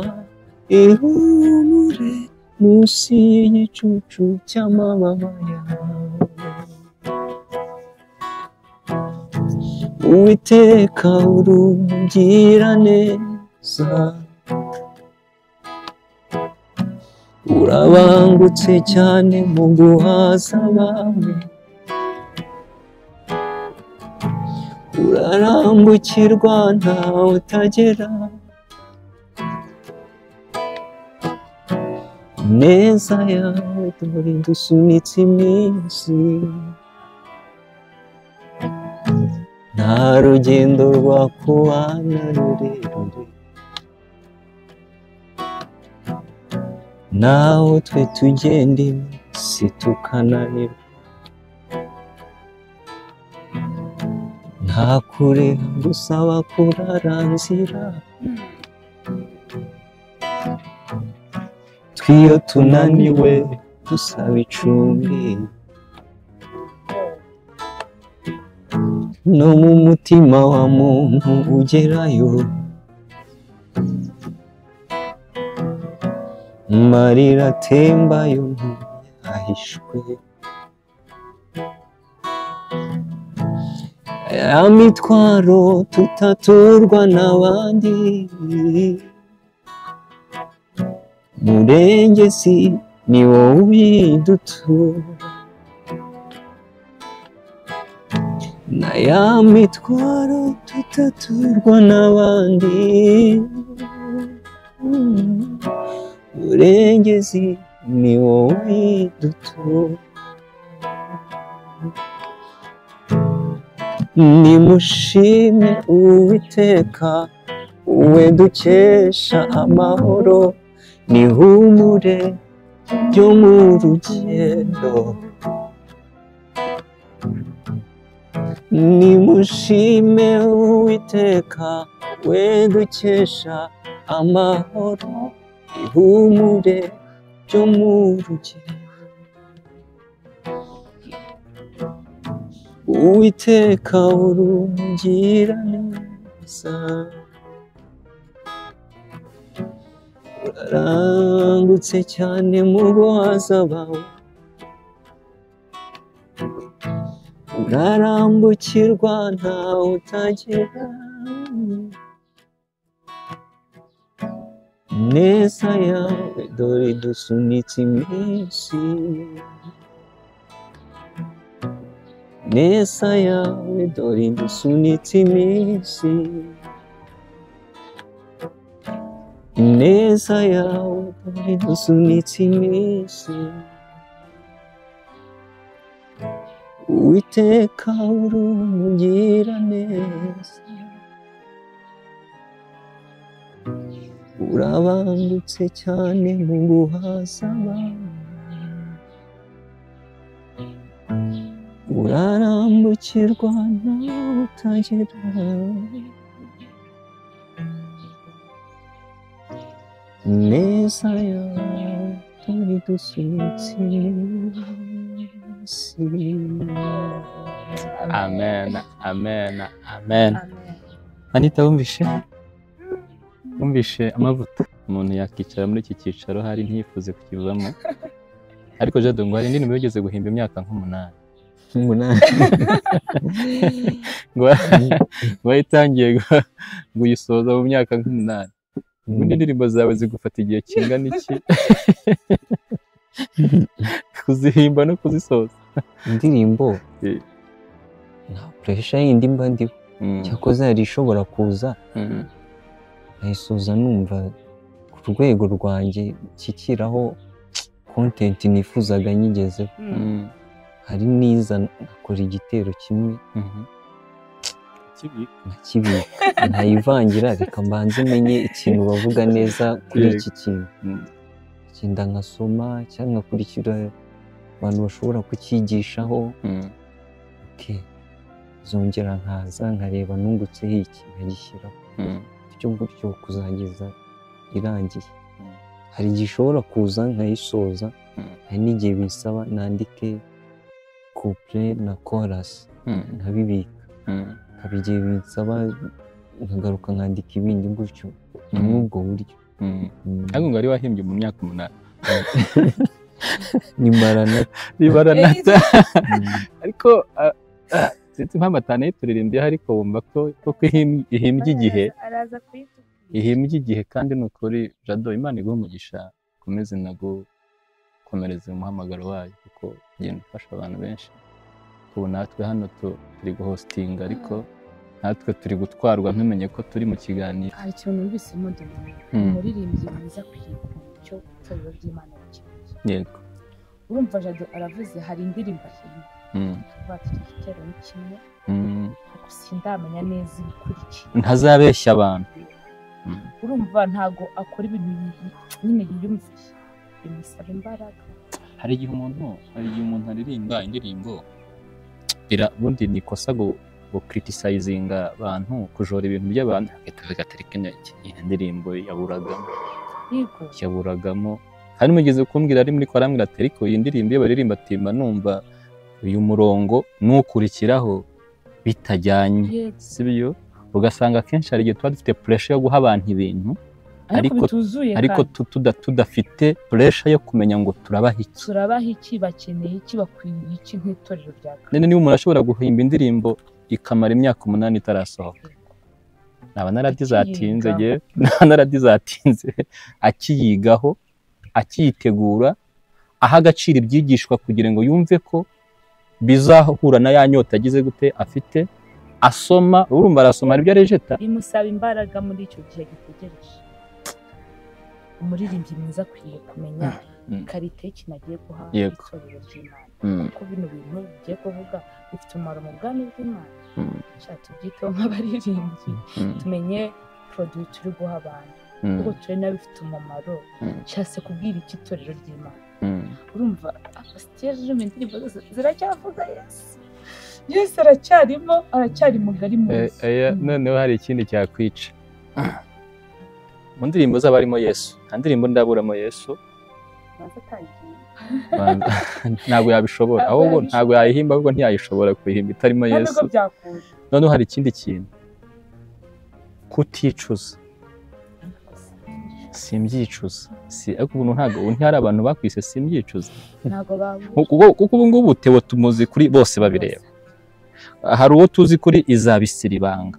ihumure munsi y'igicucu cy'amababa yawe. Uwiteka urugira neza. Urabangutse cyane mu guhaza abawe urarambukirwa ntawe utagera. Neza yawe dore dusunitse iminsi. Nta rugendo rwakubana rurerure. Naho twe tugenda iminsi tukananirwa nta kure gusaba kuraranzira twiyo tunaniwe dusaba icumbi. No mu mutima wa muntu ugerayo. Marira atembayo ntiyahishwe ya mitwaro tutaturwa n'abandi. Murengezi ni wowe uyidutura na ya mitwaro tutaturwa n'abandi. Murengezi ni wowe uyidutura nimushime uwiteka we dukesha amahoro nihumure ryo mu rugendo. Nimushime uwiteka we dukesha amahoro ihumure ryo mu rugendo. Uwiteka urumugira neza urarangutse cyane mu guhaza bawe urarambukirwa ntawe utagera neza yawe dore dusunitse iminsi. Neza yawe dore dusunitse iminsi neza yawe dore dusunitse iminsi uwiteka urumugira neza urabangutse cyane mu guhaza abantu urarambukirwa ntawe utagera neza yawe turi dusunitse amen amen amen anita wumvishe wumvishe amavuta umuntu yakicara muri iki cyicaro hari ntiyifuze kukivamo ariko jado ngo hari indirimbo yigeze guhimba imyaka nk'umunani ngo wayitangiye ngo- ngo uyisoza mu myaka nk'umunani ubundi indirimbo zawe zigufata igihe kingana iki kuzihimba no kuzisoza indirimbo nta puresha yindi mba ndiho cyakoze hari ishobora kuza nkayisoza numva ku rwego rwanjye nshyikiraho kontenti nifuzaga nyigezeho hari n'iza nkakora igitero kimwe mhm. Kibi. nkakibika ntayivangira reka mbanze menye ikintu bavuga neza kuri iki kintu Mm. ngenda nkasoma cyangwa nkakurikira abantu bashobora kucyigishaho Mm. zongera nkaza nkareba nungutseho iki nkagishyiraho Mm. bityo gutyo kuzageza irangiye Mm. hari igihe ishobora kuza nkayisoza Mm. hari n'igihe bisaba nandike couple na chorus Mm. nkabibika. Mm. haba igihe binsaba nkagaruka nkandika ibindi gutyo. Ni muri ubwo buryo. Ariko ngo wari wahimbye mu myaka umunani. Ni maranata ibaranata Mm. ariko ah, ah, sinzi impamvu atanayituririmbiyeho ariko wumva ko koko ihim- ihimbye igihe. ihimbye igihe kandi ni ukuri jado imana iguha umugisha ukomeze nago komereza umuhamagaro wayo kuko ugenda ufasha abantu benshi. Ubu natwe hano tu- turi guhositinga ariko natwe turi gutwarwa ntumenye ko turi mu kiganiro. Hari ikintu numvise mudemo Mm. umuririmbyi mwiza ku cyo itorero ry'imana rikeneye yego. Urumva jado aravuze hari indirimbo ahimba. Mm. avuga ati igitero ni kimwe. Mm. ariko sindamenya neza ibikurikiye. Ntazabeshya abantu. Urumva ntago akora ibintu yi- nyine yiyumviye bimusaba imbaraga. Hari igihe umuntu hari igihe umuntu aririmba indirimbo ubundi ni ikosa gu- gukritisayizinga abantu kujora ibintu by'abantu. Avuga ati iyi ndirimbo yaburagamo. Yaburagamo. Hari mugeze kumbwira ari muri korambwira ati ariko iyi ndirimbo iyo baririmba atimba numva uyu murongo n'ukurikiraho bitajyanye. Yego. Sibyo ugasanga akenshi hari igihe tuba dufite puresha yo guha abantu ibintu ariko ariko- tudafite puresha yo kumenya ngo turabaha iki? Turabaha iki? Bakeneye iki? Bakwiriye iki nk'itorero rya none niba umuntu ashobora guhimba indirimbo ikamara imyaka umunani itarasohoka. Naba naradizatinze nge naba naradizatinze akiyigaho akiyitegura aha agaciro ibyigishwa kugira ngo yumve ko bizahura na ya nyota agize gute afite asoma urumva arasoma hari ibyo arejeta. Bimusaba imbaraga muri icyo gihe gitegereje. Umuririmbyi mwiza akwiye kumenya Mm. karite y'ikintu agiye guha itorero ry'imana. Mm, kuko bino bintu bigiye kuvuga bifite umumaro mu bwami bw'imana. Mm, shaka tubyiteho nk'abaririmbyi. Mm, tumenye poroduwi turi guha abantu. Mm, kuko turi n'abifite umumaro. Mm. nshatse kubwira iki itorero ry'imana. Mm. urumva abasiteri mu indirimbo zose ziracyavuga yesu. Yesu aracyarimo aracyari mugari muri Eh, eh, Mm. noneho hari ikindi cyakwica. Mu ndirimbo zaba harimo yesu. Nta ndirimbo ndaburamo yesu. Ntabwo yabishobora. Ahubwo ntabwo yayihimba ahubwo ntiyayishobora kuyihimba itarimo yesu. noneho hari ikindi kintu. Kuticuza. Simbyicuza si ariko ubu ntabwo ubu ntihari abantu bakwise simbyicuza kuko ubu ngubu tewo tumuzi kuri bose babireba. Hari uwo tuzi kuri izabisira ibanga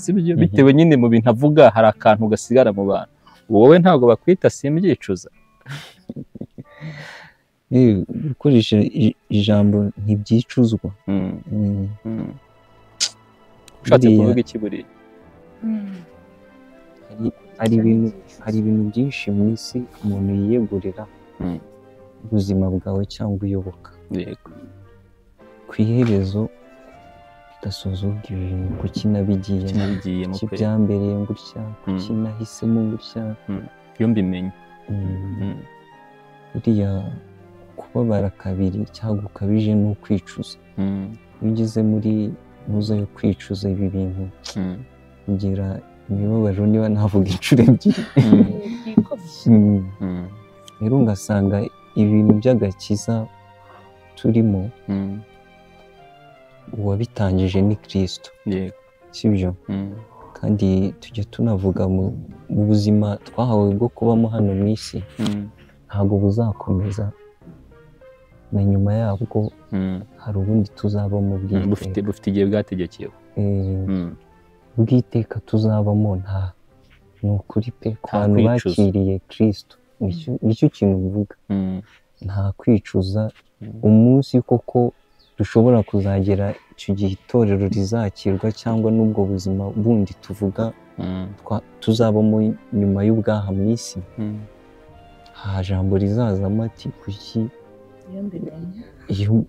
sibyo bitewe nyine mu bintu avuga hari akantu gasigara mu bantu. Wowe ntabwo bakwita simbyicuza gukoresha ijambo ntibyicuzwa. Mm, Mm. mm. ushatse kuvuga iki buriya? Hari ibintu hari ibintu byinshi mu isi umuntu yiyegurira ubuzima bwawe cyangwa uyoboka. Yego. Ku iherezo ibintu kuki nabigiye kinabigiye mu kuki byambereye gutya kuki nahisemo gutya iyo mbimenye. Mm. Mm, buriya kubabara kabiri cyangwa gukabije ni ukwicuza. Iyo ugeze muri muza yo kwicuza ibi bintu ugira imibabaro niba navuga inshuro ebyiri. Rero ugasanga ibintu by'agakiza turimo uwabitangije ni kirisito yego. Sibyo? Mm, kandi tujya tunavuga mu buzima twahawe bwo kubamo hano mu isi. Mm, ntabwo buzakomeza na nyuma yabwo mm. hari ubundi tuzabamo bw'iteka. Bufite igihe bwategekewe Eh, bw'iteka tuzabamo nta ni ukuri pe ku bantu bakiriye kirisito nicyo- kintu mvuga. Mm, nta kwicuza umunsi koko dushobora kuzagera icyo gihe itorero rizakirwa cyangwa n'ubwo buzima bundi tuvuga mm, tuzabamo nyuma y'ubwaha mu isi. Mm, nta jambo rizazamo ati kuki?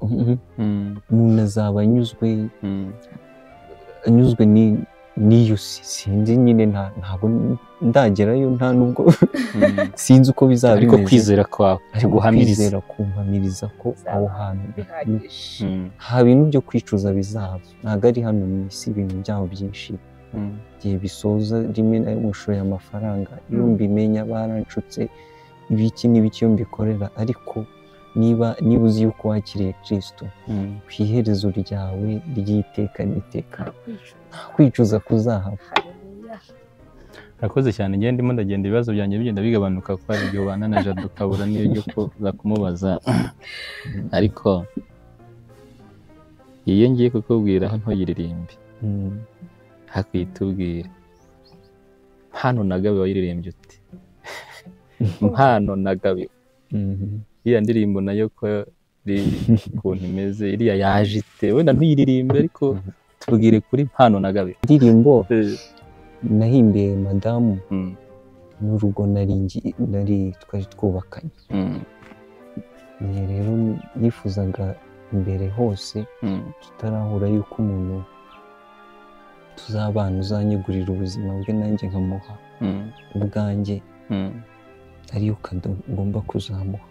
Mhm, mm, umuntu azaba anyuzwe anyuzwe ni- n'iyo si- sinzi nyine nta- ntabwo ndagerayo nta nubwo Mm. sinzi uko bizaba. Ariko kwizera kwawe. Kwizera kumpamiriza ko aho hantu Mm. nta bintu byo kwicuza bizaba. Ntabwo ari hano mu isi ibintu byabo byinshi. Mm. igihe bisoza rimwe na rimwe ushoye amafaranga iyo mbimenya baranshutse ibiki n'ibiki iyo mbikorera ariko niba niba uzi yuko wakiriye kirisito ku iherezo ryawe ry'iteka n'iteka. Nta kwicuza kuzahaba Urakoze cyane. Ngende ndimo ndagenda ibibazo byanjye bigenda bigabanuka kuko hari igihe ubana na Jado ukabura n'ibyo kuza kumubaza ariko iyo ngiye kukubwira aho ntuyiririmbe Mm. hakwitubwira. Mpano nagabe wayiririmbye uti mpano nagabe Mhm. iriya ndirimbo na yo ko iri ukuntu imeze iriya yaje ite? Wenda ntuyiririmbe ariko tubwire kuri mpano nagabe indirimbo nahimbiye madamu Mm, n'urugo nari twari twubakanye. Mm, Njye rero nifuzaga imbere hose mm, tutarahura yuko umuntu tuzabana uzanyegurira ubuzima bwe nanjye nkamuha ubwanjye ariyo kado ngomba kuzamuha.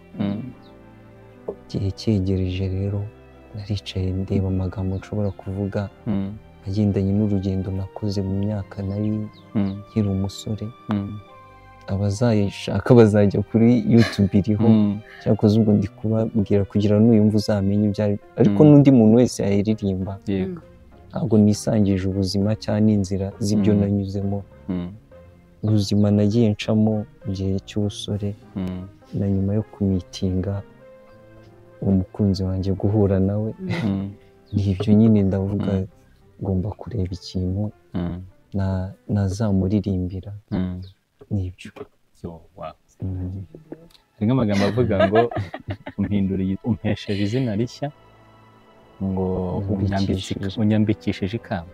Igihe cyegereje rero naricaye ndeba amagambo nshobora kuvuga. Mm, agendanye n'urugendo nakoze mu myaka nari mm, nkiri umusore. Mm, abazayishaka bazajya kuri YouTube iriho. Mm. cyakoze ubwo ndi kubabwira kugira ngo nuyumva uzamenye ibyo ari ariko Mm. n'undi muntu wese yayiririmba. Yego. Ntabwo nisangije ubuzima cyangwa n'inzira z'ibyo Mm. nanyuzemo. Mm, ubuzima nagiye ncamo mu gihe cy'ubusore. Mm, na nyuma yo kumitinga uwo mukunzi wanjye guhura nawe. Mm, ni ibyo nyine ndavuga Mm. ngomba kureba ikintu mm, na- nazamuririmbira. Ni ibyo. Yo, wow. Mm. hari nk'amagambo avuga ngo umpesheje izina rishya ngo unyambikishije ikamba.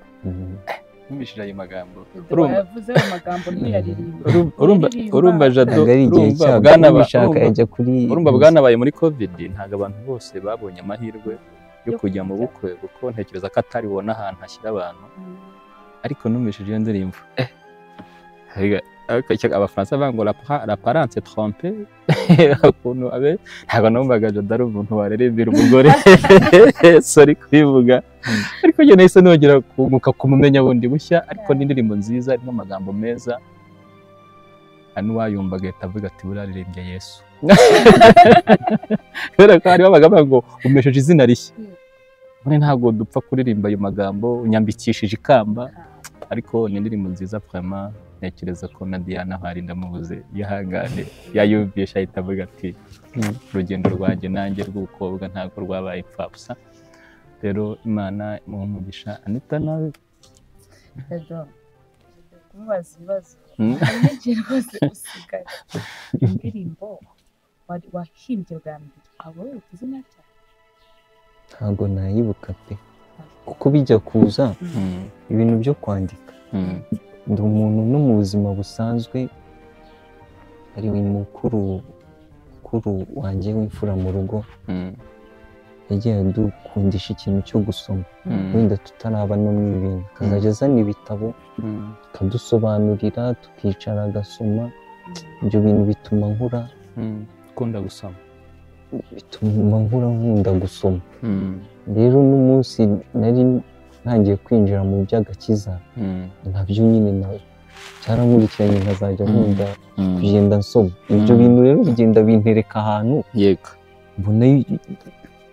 Numvishije ayo magambo. Urumva- yavuze ayo magambo ntiyaririmba Urumva- urumva Uririmba. urumva jado urumva bwanabaye muri covid ntabwo abantu bose babonye amahirwe yo kujya mu bukwe kuko ntekereza ko atari bubone ahantu hashyira abantu. Mm. ariko numvishije iyo ndirimbo. Harya- ariko icyo abafaransa bavuga ngo parence trompe ukuntu abe ntabwo numvaga jado ari umuntu waririmbira umugore sorry kubivuga ariko njye nahise nongera kunguka kumumenya bundi bushya ariko ni indirimbo nziza irimo amagambo meza. Hari n'uwayumva agahita avuga ati buriya aririmbye yesu. Kubera ko hariho amagambo ngo umesheje izina rishya. None ntabwo dupfa kuririmba ayo magambo unyambikishije ikamba. Ariko ni indirimbo nziza prema ntekereza ko na Diana hari ndamubuze yahangane yayumvisha ahita avuga ati Mm. urugendo rwanjye nanjye rw'ubukobwa ntabwo rwabaye impfabusa rero imana imuha umugisha anita nawe? Kumubaza ibibazo. Mm. n'igihe rwose usigaye indirimbo wahimbye bwa mbere. Abo wibuka izina ryayo ntabwo nayibuka pe. Kuko bijya kuza Mm, ibintu byo kwandika. Ndi umuntu no mu buzima busanzwe ari mukuru mukuru wanjye w'imfura mu rugo. Mm, yagiye adukundisha ikintu cyo gusoma. Mm, wenda tutaraba no mu ibintu. Akazajya azana ibitabo akadusobanurira tukicara agasoma. Ibyo bintu bituma nkura. Ukunda gusoma? Bituma nkura nkunda gusoma. Rero n'umunsi nari ntangiye kwinjira mu by'agakiza. Mm, na byo nyine nawe cyarankurikiranye nkazajya Mm. nkunda mm. kugenda nsoma. Ibyo bintu rero bigenda bintereka ahantu. Yego. Mbona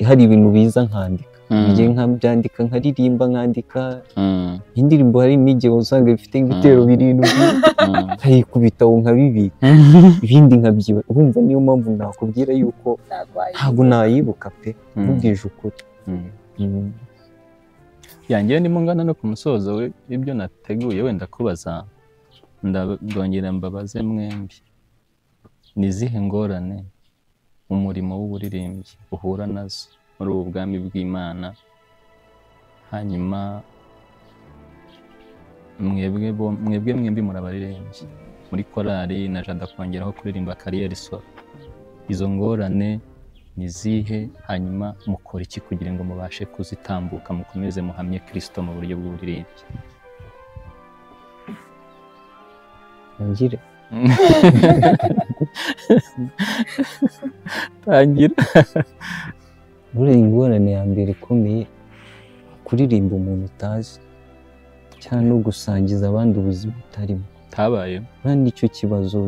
hari ibintu biza nkandika. Mm, igihe nkabyandika nkaririmba nkandika mm, indirimbo hari n'igihe usanga bifite ibitero birindwi. Mm. nkayikubita aho nkabibika ibindi nkabyiba. Urumva niyo mpamvu nakubwira yuko ntabwo nayibuka pe. Mm. nkubwije ukuri. Mm. Mm. Yanjye ndimo ngana no ku musozo w'ibyo nateguye wenda kubaza ndongera mbabaze mwembi. Ni izihe ngorane umurimo w'uburirimbyi uhura na zo muri ubu bwami bw'imana? Hanyuma mwebwe mwembi murabaririmbyi. Muri korali na jada kongeraho kuririmba kariyeri solo izo ngorane ni izihe hanyuma mukora iki kugira ngo mubashe kuzitambuka mukomeze muhamye kirisito mu buryo bw'uburirimbyi ngire tangira. Buriya ingorane ya mbere ikomeye kuririmba umuntu utazi cyangwa no gusangiza abandi ubuzima utarimo tabayeho buriya ni cyo kibazo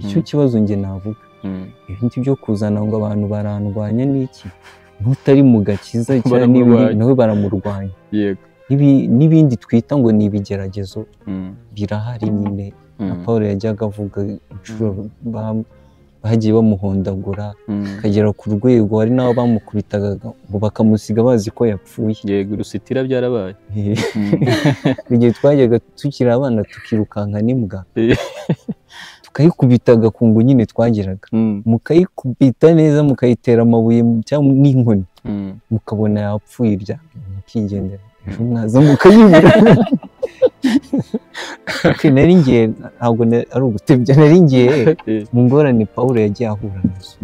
icyo Mm. kibazo njye navuga. Ibindi byo kuzana ngo abantu barandwanya n'iki? N'utari mu gakiza cyangwa Baramurwanya. nawe baramurwanya. N'ibindi twita ngo ni ibigeragezo. Mm. birahari nyine. Na Mm. paul yajyaga avuga inshuro ba- bagiye bamuhondagura Mm. akagera ku rwego. Hari n'abo bamukubitaga ngo bakamusiga bazi ko yapfuye. Yego urusitira byarabaye. Igihe twajyaga tukiri abana tukirukanka n'imbwa. Eh. tukayikubita agakungu nyine twagiraga Mm. mukayikubita neza mukayitera amabuye cyangwa n'inkoni Mm. mukabona yapfuye ibya mukigendera ejo mwaza mukayibura nari ngiye ntabwo ari ugutebya nari ngiye mu ngorane paul yagiye ahura na zo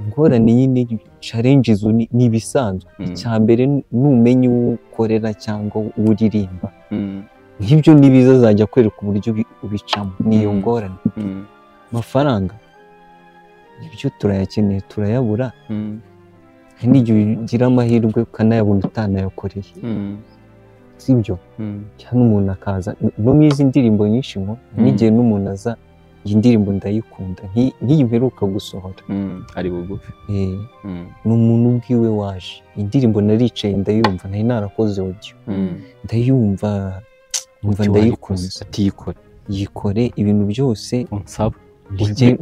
ingorane nyine challenges ni ni ibisanzwe Mm. icya mbere numenya uwo ukorera cyangwa uwo uririmba. Nk'ibyo nibiza azajya akwereka uburyo ubi- ubicamo. Ni iyo Mm. ngorane. Mm. amafaranga ibyo turayakeneye turayabura. Mm. hari n'igihe ugira amahirwe ukanayabona utanayakoreye. Sibyo cyangwa umuntu akaza no mu izi ndirimbo nyinshi ngo n'igihe n'umuntu aza iyi ndirimbo ndayikunda. Nki- nk'iyi mperuka gusohora. Ari bugufi. Eh, ni umuntu ubwiwe waje. Iyi ndirimbo naricaye ndayumva nari narakoze Mm. ndayumva umva ndayikunze atiyikore yikore. Ibintu byose unsaba.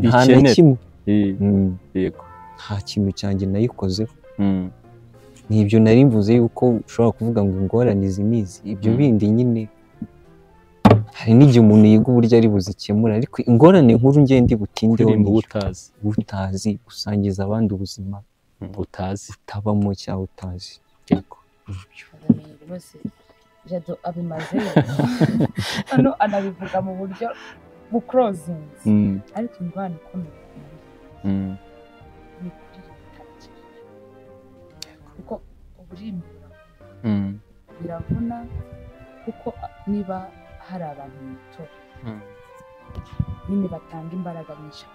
nta na kimwe. Eh, Mm, yego. Nta kintu cyanjye nayikozeho. Mm. ni ibyo nari mvuze yuko ushobora kuvuga ngo ingorane izi n'izi ibyo Mm. bindi nyine hari n'igihe umuntu yiga uburyo ari buzikemura ariko ingorane nkuru ngende butindeho utazi. Utazi gusangiza abandi ubuzima. Utazi. Utabamo cyangwa utazi. Yego. Jado abimazeyo hano anabivuga mu buryo bukorozinzi Mm. ariko ingwani ikomeye Mm. ni kuririmba kuko uburimbi Mm. biravuna kuko niba hari abantu mu itora Mm. nyine batanga imbaraga nyinshi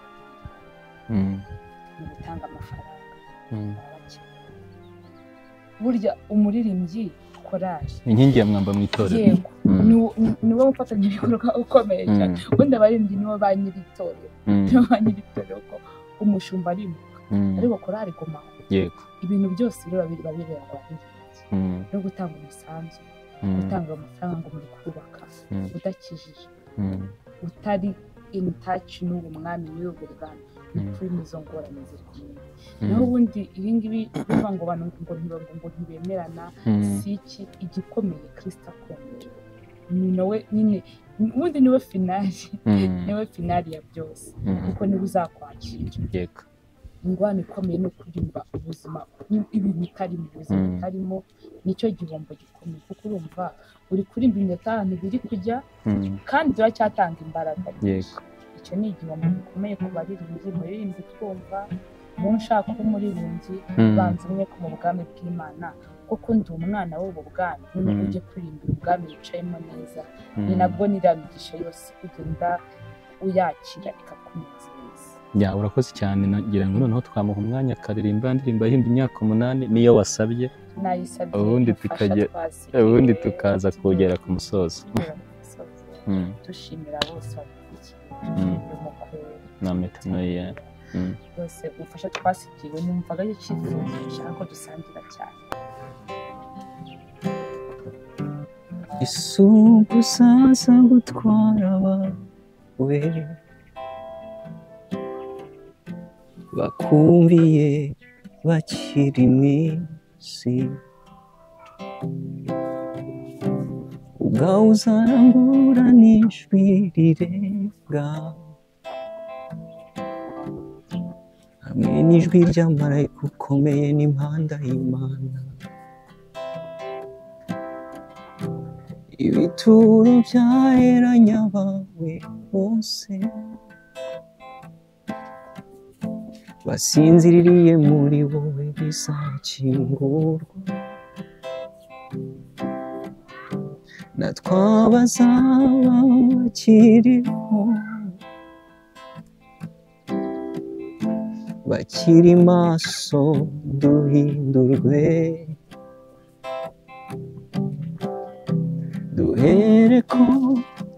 Mm. mu gutanga amafaranga Mm. burya umuririmbyi korari inkingi ya mwamba mu itorero. Yego. Mm. ni- ni- ni we mufatanyabikorwa ukomeye cyane. Mm. ubundi abaririmbyi nibo ba nyiri itorero Mm. nibo ba nyiri itorero ko umushumba arimuka. Ariko korari gumaho yego. Ibintu byose rero biba bibera abaririmbyi no gutanga umusanzu gutanga amafaranga muri kubaka udakijije utari in touch n'uwo mwami n'ubwo bwami. Kuri n'izo ngorane zikomeye Mm. naho ubundi ibi ngibi bivuga ngo abantu ngo ntibemerana Mm. si iki? Igikomeye kirisita akomeye ni nawe nyine ubundi ni we finali Mm. ni we finali ya byose. Mm. kuko ni we uzakwakira. Ingwani ikomeye ni ukurimba ubuzima ibintu utarimo ubuzima utarimo ni cyo gihombo gikomeye. Kuko urumva uri kurimba iminota ahantu biri kujya kandi turacyatanga imbaraga yego. Icyo ni igihombo gikomeye ku baririmbyi muririmbyi twumva mu nshaka kuba umuririmbyi Mm. banza umwe ko mu bwami bw'imana. Kuko ndi umwana w'ubu bwami Mm. ujye kuririmbira ubwami wicayemo neza. Ni nabwo n'iriya migisha yose ugenda uyakira ikakunezeza ya urakoze cyane nagira ngo noneho twamuha umwanya akaririmba indirimbo ahimba imyaka umunani niyo wasabye. Ubundi tukaza kugera ku musozo. Dushimira bose. Na metanoia Mm. rwose ubufasha twasigiwe numvaga ari icyifuzo nshaka ko dusangira cyane. Isuku uzaza gutwara abawe bakumviye bakiri mu isi ubwawe uzarangura n'ijwi rirenga hamwe n'ijwi ry'amarayika ukomeye n'impanda y'imana. Ibituro byaheranya bawe bose. Basinziriye muri wowe bizakingurwa. na twabazaba bakiriho bakiri maso duhindurwe duhere ko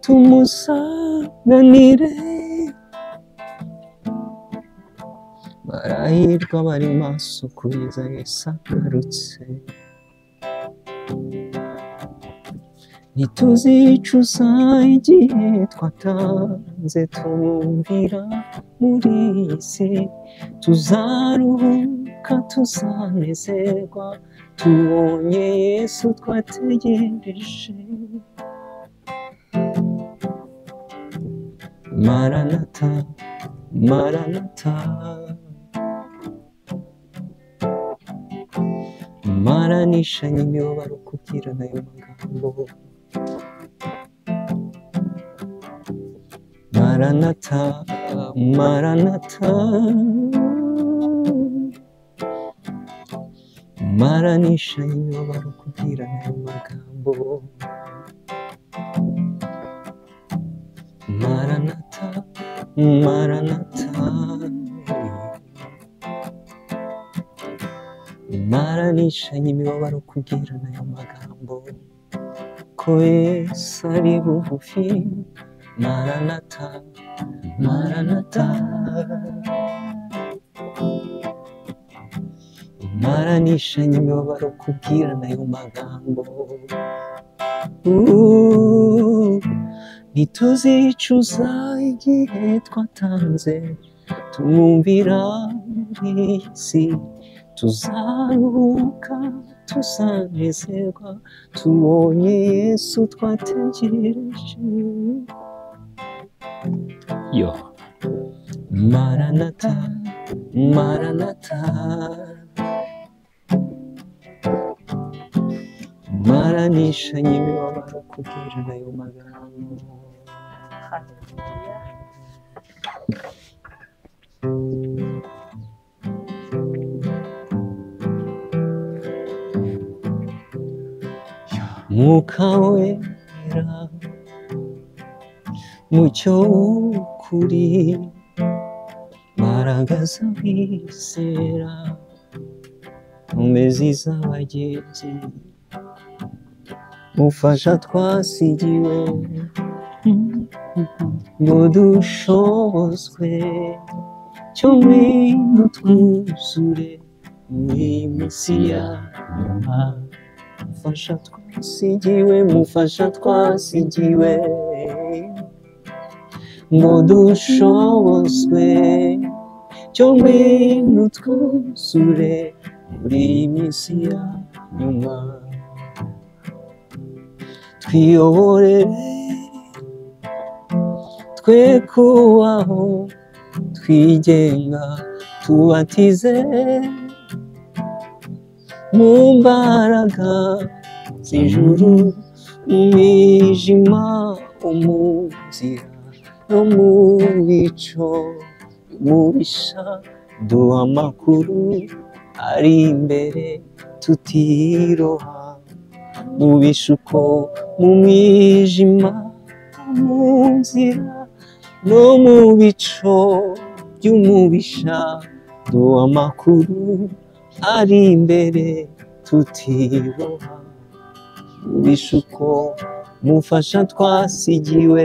tumusanganire barahirwa bari maso kugeza yesu agarutse ntituzicuza igihe twatanze tumwumvira muri iyi si tuzaruhuka tuzanezerwa tubonye Yesu twategereje. Maranata maranata maranishanye imibabaro kubwirana ayo magambo. Maranata maranata maranishanye imibabaro kubwirana ayo magambo. Maranata maranata maranishanye imibabaro kubwirana ayo magambo. Ko Yesu ari bugufi maranata maranata maranishanye imibabaro kubwirana ayo magambo. Ntituzicuza igihe twatanze tumwumvira iyi si tuzaruhuka tuzanezerwa tubonye Yesu twategereje yo. Maranata maranata maranishanye imibabaro kubwirana ayo magambo mwuka wera. Mucyo w'ukuri mbaraga z'abizera nkomezi z'abagenzi mufasha twasigiwe ngo dushobozwe cyo ngwino twuzure muri minsi ya nyuma mufasha twasigiwe mufasha twasigiwe ngo dushobozwe cyo ngwino twuzure muri iyi minsi ya nyuma twiyoborere twe kubaho twigenga tubatize mu mbaraga z'ijuru mu mwijima mu nzira no mu bico umubisha duha amakuru ari imbere tutiroha. Mu bishuko mu mwijima mu nzira no mu bico by'umubisha duha amakuru ari imbere tutiroha. Mu bishuko mufasha twasigiwe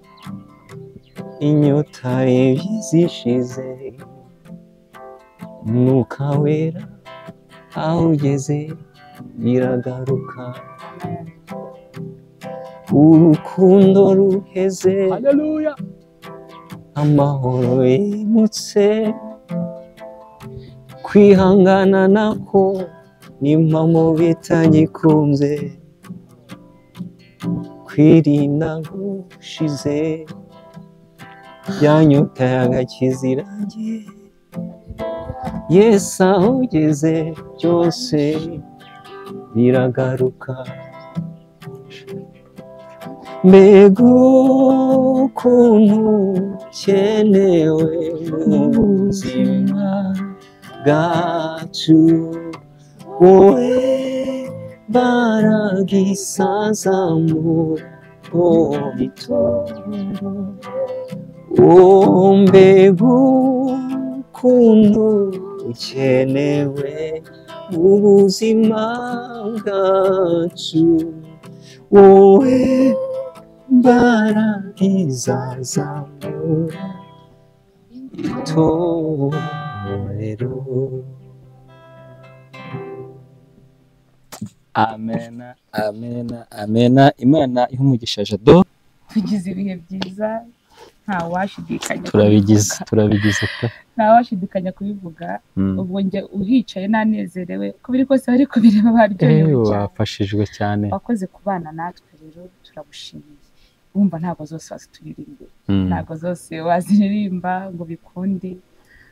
inyota zishize umwuka wera aho ugeze biragaruka urukundo ruheze amahoro yimutse. Kwihangana nako n'impamo bitagikunze kwirinda gushize byanyota y'agakiza irangiye yesu aho ugeze byose biragaruka. Mbega ukuntu ukenewe mu buzima bwacu. Wowe mbaraga isazamura itorero Oh, mbega ukuntu ukenewe mu buzima bwacu wowe mbaraga izazamura itorero amena amena amena. Imana iha umugisha jado. Tugize ibihe byiza. Nta washidikanya turabigize turabigize pe. Nta washidikanya kubivuga. Mm. ubwo njye uhicaye nanezerewe. Uko biri kose bari kubireba baryohewe cyane. wafashijwe cyane. Wakoze kubana natwe rero turagushimiye. Wumva ntabwo zose wazituririmbiye Mm. ntabwo zose waziririmba ngo bikunde.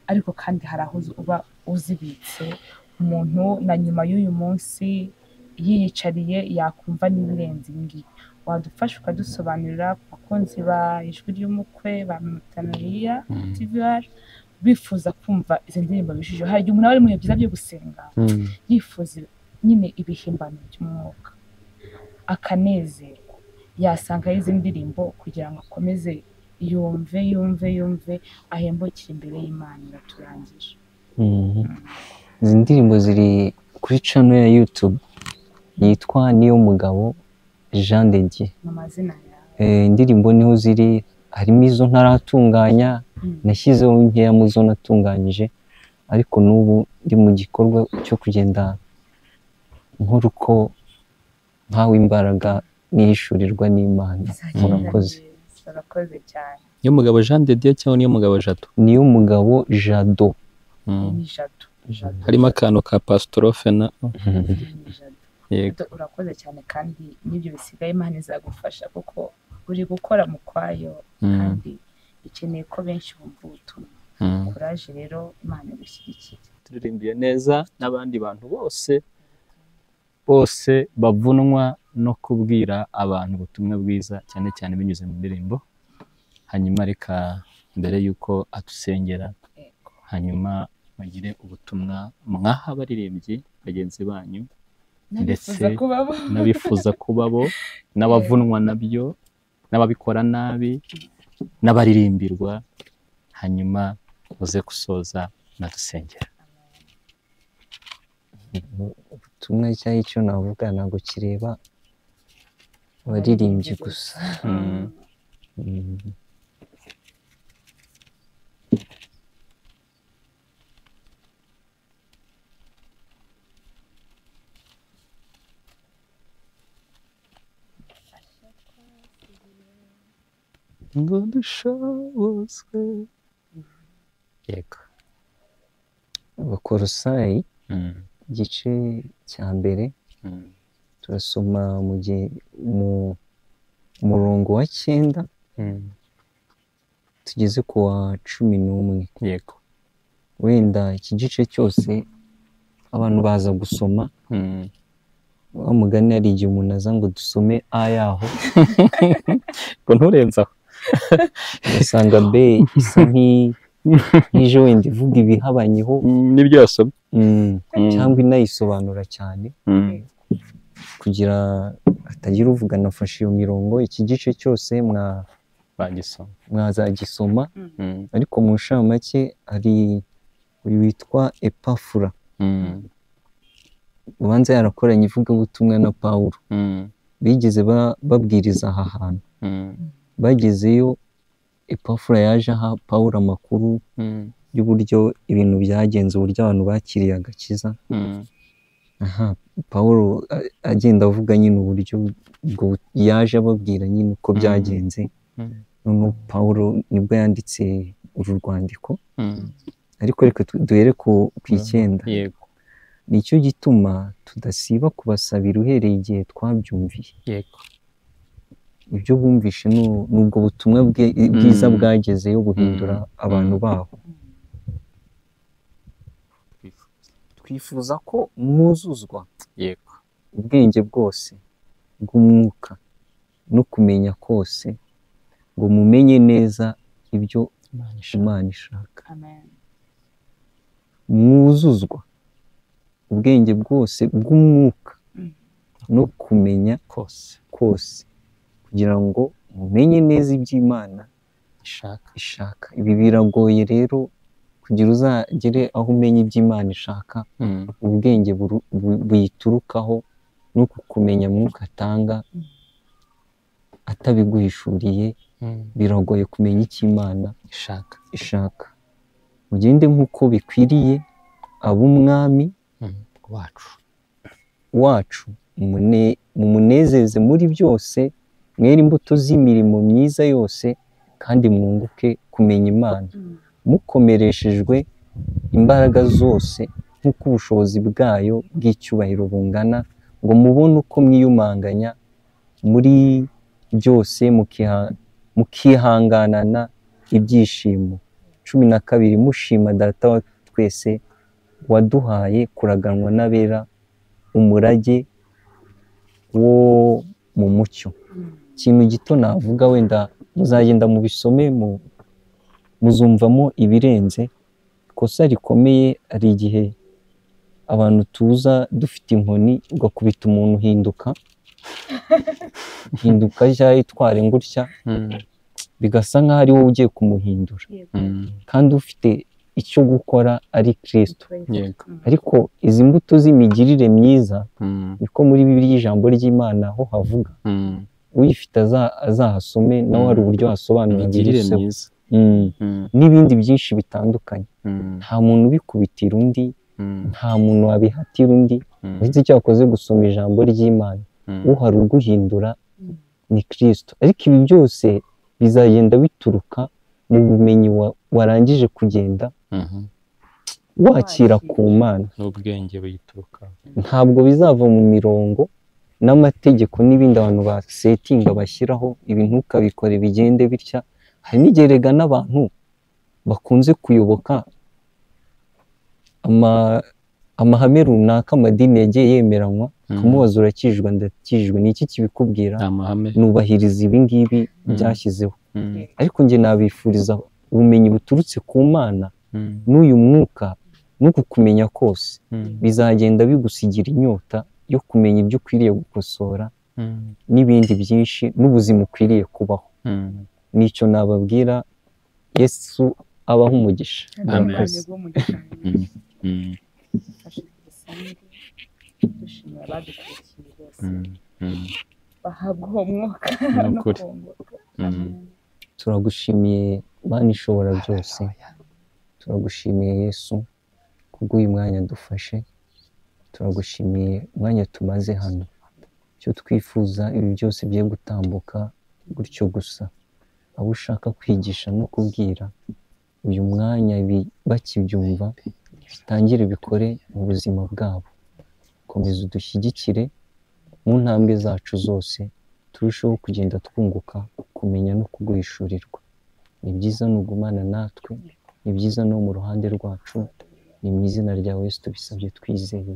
Ariko kandi hari aho uba uzibitse. Umuntu na nyuma y'uyu munsi yiyicariye yakumva n'ibirenze ibi ngibi. Wadufasha ukadusobanurira ku bakunzi ba ijwi ry'umukwe ba mutanariya Mm. tvr bifuza kumva izi ndirimbo bishijeho hari igihe umuntu aba ari mu bihe byiza byo gusenga Mm. yifuza nyine ibihimbano by'umwuka akanezerwa yasangaho izi ndirimbo kugira ngo akomeze yumve yumve yumve ahembukire imbere y'imana iraturangije Mhm. izi ndirimbo ziri kuri cano ya YouTube yitwa niyo mugabo Jean de Dieu. Eh, indirimbo ni ho ziri harimo izo ntaratunganya Mm. nashyizeho nkeya mu zo natunganyije ariko n'ubu ndi mu gikorwa cyo kugenda nkora uko nkawe imbaraga nishyurirwa n'imana. Murakoze. neza, urakoze cyane. Niyo mugabo Jean de Dieu cyangwa niyo mugabo Jado? Niyo mugabo jado. Mm. ni jado. Jado. Harimo akantu ka pasitorofe na urakoze cyane kandi n'ibyo bisigaye imana izagufasha kuko uri gukora mu kwayo Mm. kandi ikeneye ko benshi bumva ubutumwa. Mm. kuraje rero imana igushyigikire turirimbiye neza n'abandi bantu bose bose bavunwa no kubwira abantu ubutumwa bwiza cyane cyane binyuze mu ndirimbo. Hanyuma reka mbere y'uko adusengera Yego. hanyuma bagire ubutumwa. Mwaha abaririmbyi bagenzi banyu. Ndetse kubabo. n'abifuza kuba bo n'abavunwa na byo n'ababikora nabi n'abaririmbirwa hanyuma uze gusoza nadusengera. Ubutumwa cyangwa icyo navuga ntabwo kireba abaririmbyi gusa. Ngo dushobozwe yego abakorosayi igice cya mbere turasoma mu gihe mu murongo wa cyenda tugeze ku wa cumi n'umwe yego wenda iki gice cyose abantu baza gusoma wa mugani hari igihe umuntu aza ngo dusome a yaho ngo nturenze aho ugasanga b isa nk'i- nk'ije wenda. Ivuga ibihabanyeho Mm, ni byo yasomye. Mm, Mm. cyangwa inayisobanura cyane. Kugira hatagira uvuga nafashe iyo mirongo iki gice cyose mwazagisoma. Ariko mu nshamake hari uyu witwa epafura. Ubanza yarakoranye ivugabutumwa na pawulo. Bigeze ba- babwiriza aha hantu. Bagezeyo epafura yaje aha pawulo amakuru Mm. y'uburyo ibintu byagenze uburyo abantu bakiriye agakiza. Mm. aha pawulo agenda avuga nyine uburyo yaje ababwira nyine uko byagenze. Mm. noneho pawulo ni bwo yanditse uru rwandiko. Ariko reka duhere ku icyenda. Nicyo gituma tudasiba kubasabira uhereye igihe twabyumviye. Yego. Ibyo bumvishe ni- ubwo butumwa bwe- bwiza Mm. bwagezeyo buhindura Mm. abantu Mm. baho. Twifuza ko mwuzuzwa. Yego. Ubwenge bwose bw'umwuka no kumenya kose ngo mumenye neza ibyo Imana ishaka. Mwuzuzwa. Ubwenge bwose bw'umwuka no kumenya kose. kose. Kugira ngo mumenye neza iby'Imana ishaka ishaka ibi biragoye rero kugira uzagere aho umenya iby'Imana ishaka Mm. ubwenge buyiturukaho n'uku kumenya mwuka atanga atabiguhishuriye Mm. biragoye kumenya icyo Imana ishaka ishaka mugende nk'uko bikwiriye ab'umwami Mm. wacu wacu mumune- mumunezeze muri byose mwere imbuto z'imirimo myiza yose kandi mwunguke kumenya Imana mukomereshejwe imbaraga zose nk'uko ubushobozi bwayo bw'icyubahiro bungana ngo mubone uko mwiyumanganya muri byose mukiha- mukihanganana ibyishimo cumi na kabiri mushima data wa twese waduhaye kuraganwa n'abera umurage wo mu mucyo. Ikintu gito navuga wenda muzagenda mubisome mu- muzumvamo ibirenze ikosa rikomeye hari igihe abantu tuza dufite inkoni ugakubita umuntu uhinduka hinduka ajya itwara ingutya Mm. bigasa nk'aho ari wowe ugiye kumuhindura Yego. Mm. kandi ufite icyo gukora ari kirisito ariko izi mbuto z'imigirire myiza Mm. niko muri bibiri ijambo ry'imana ho havuga. Uyifite aza- azahasome nawe hari uburyo igiruseho. myiza Mm. Mm. n'ibindi byinshi bitandukanye Mm. nta muntu ubikubitira undi Mm. nta muntu wabihatira undi Mm. uretse icyo wakoze gusoma ijambo ry'imana Mm. uhari uguhindura Mm. ni kirisito ariko ibi byose bizagenda bituruka mu bumenyi wa- warangije kugenda Mhm. wakira ku mana n'ubwenge buyituruka ntabwo bizava mu mirongo n'amategeko n'ibindi abantu basetinga bashyiraho ibi ntukabikore bigende bitya. Hari n'igihe rega n'abantu bakunze kuyoboka ama- amahame runaka amadini yagiye yemeranywa ukamubaza urakijwe ndakijwe ni iki kibikubwira? Nubahiriza ibi ngibi byashyizeho. Mm. ariko njye nabifuriza ubumenyi buturutse ku mana. N'uyu mwuka n'uku kumenya kose. Bizagenda bigusigira inyota yo kumenya ibyo ukwiriye gukosora Mm. n'ibindi byinshi n'ubuzima ukwiriye kubaho Mm. ni cyo nababwira yesu abaho umugisha Amen. Murakoze. Dufashe dusenge dushimira abadukurikiye bose bahabwa uwo mwuka Ni no ukuri. kunguka. Amen. turagushimiye mana ishobora byose turagushimiye yesu kubw'uyu mwanya dufashe turagushimiye umwanya tumaze hano. Icyo twifuza ibi byose bigiye gutambuka gutyo gusa. Abo ushaka kwigisha no kubwira uyu mwanya bakibyumva bitangire bikore mu buzima bwabo. Komeza udushyigikire mu ntambwe zacu zose turusheho kugenda twunguka kumenya no kuguhishurirwa. Ni byiza nugumana natwe ni byiza no mu ruhande rwacu ni mu izina rya tubisabye twizeye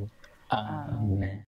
Amen. amen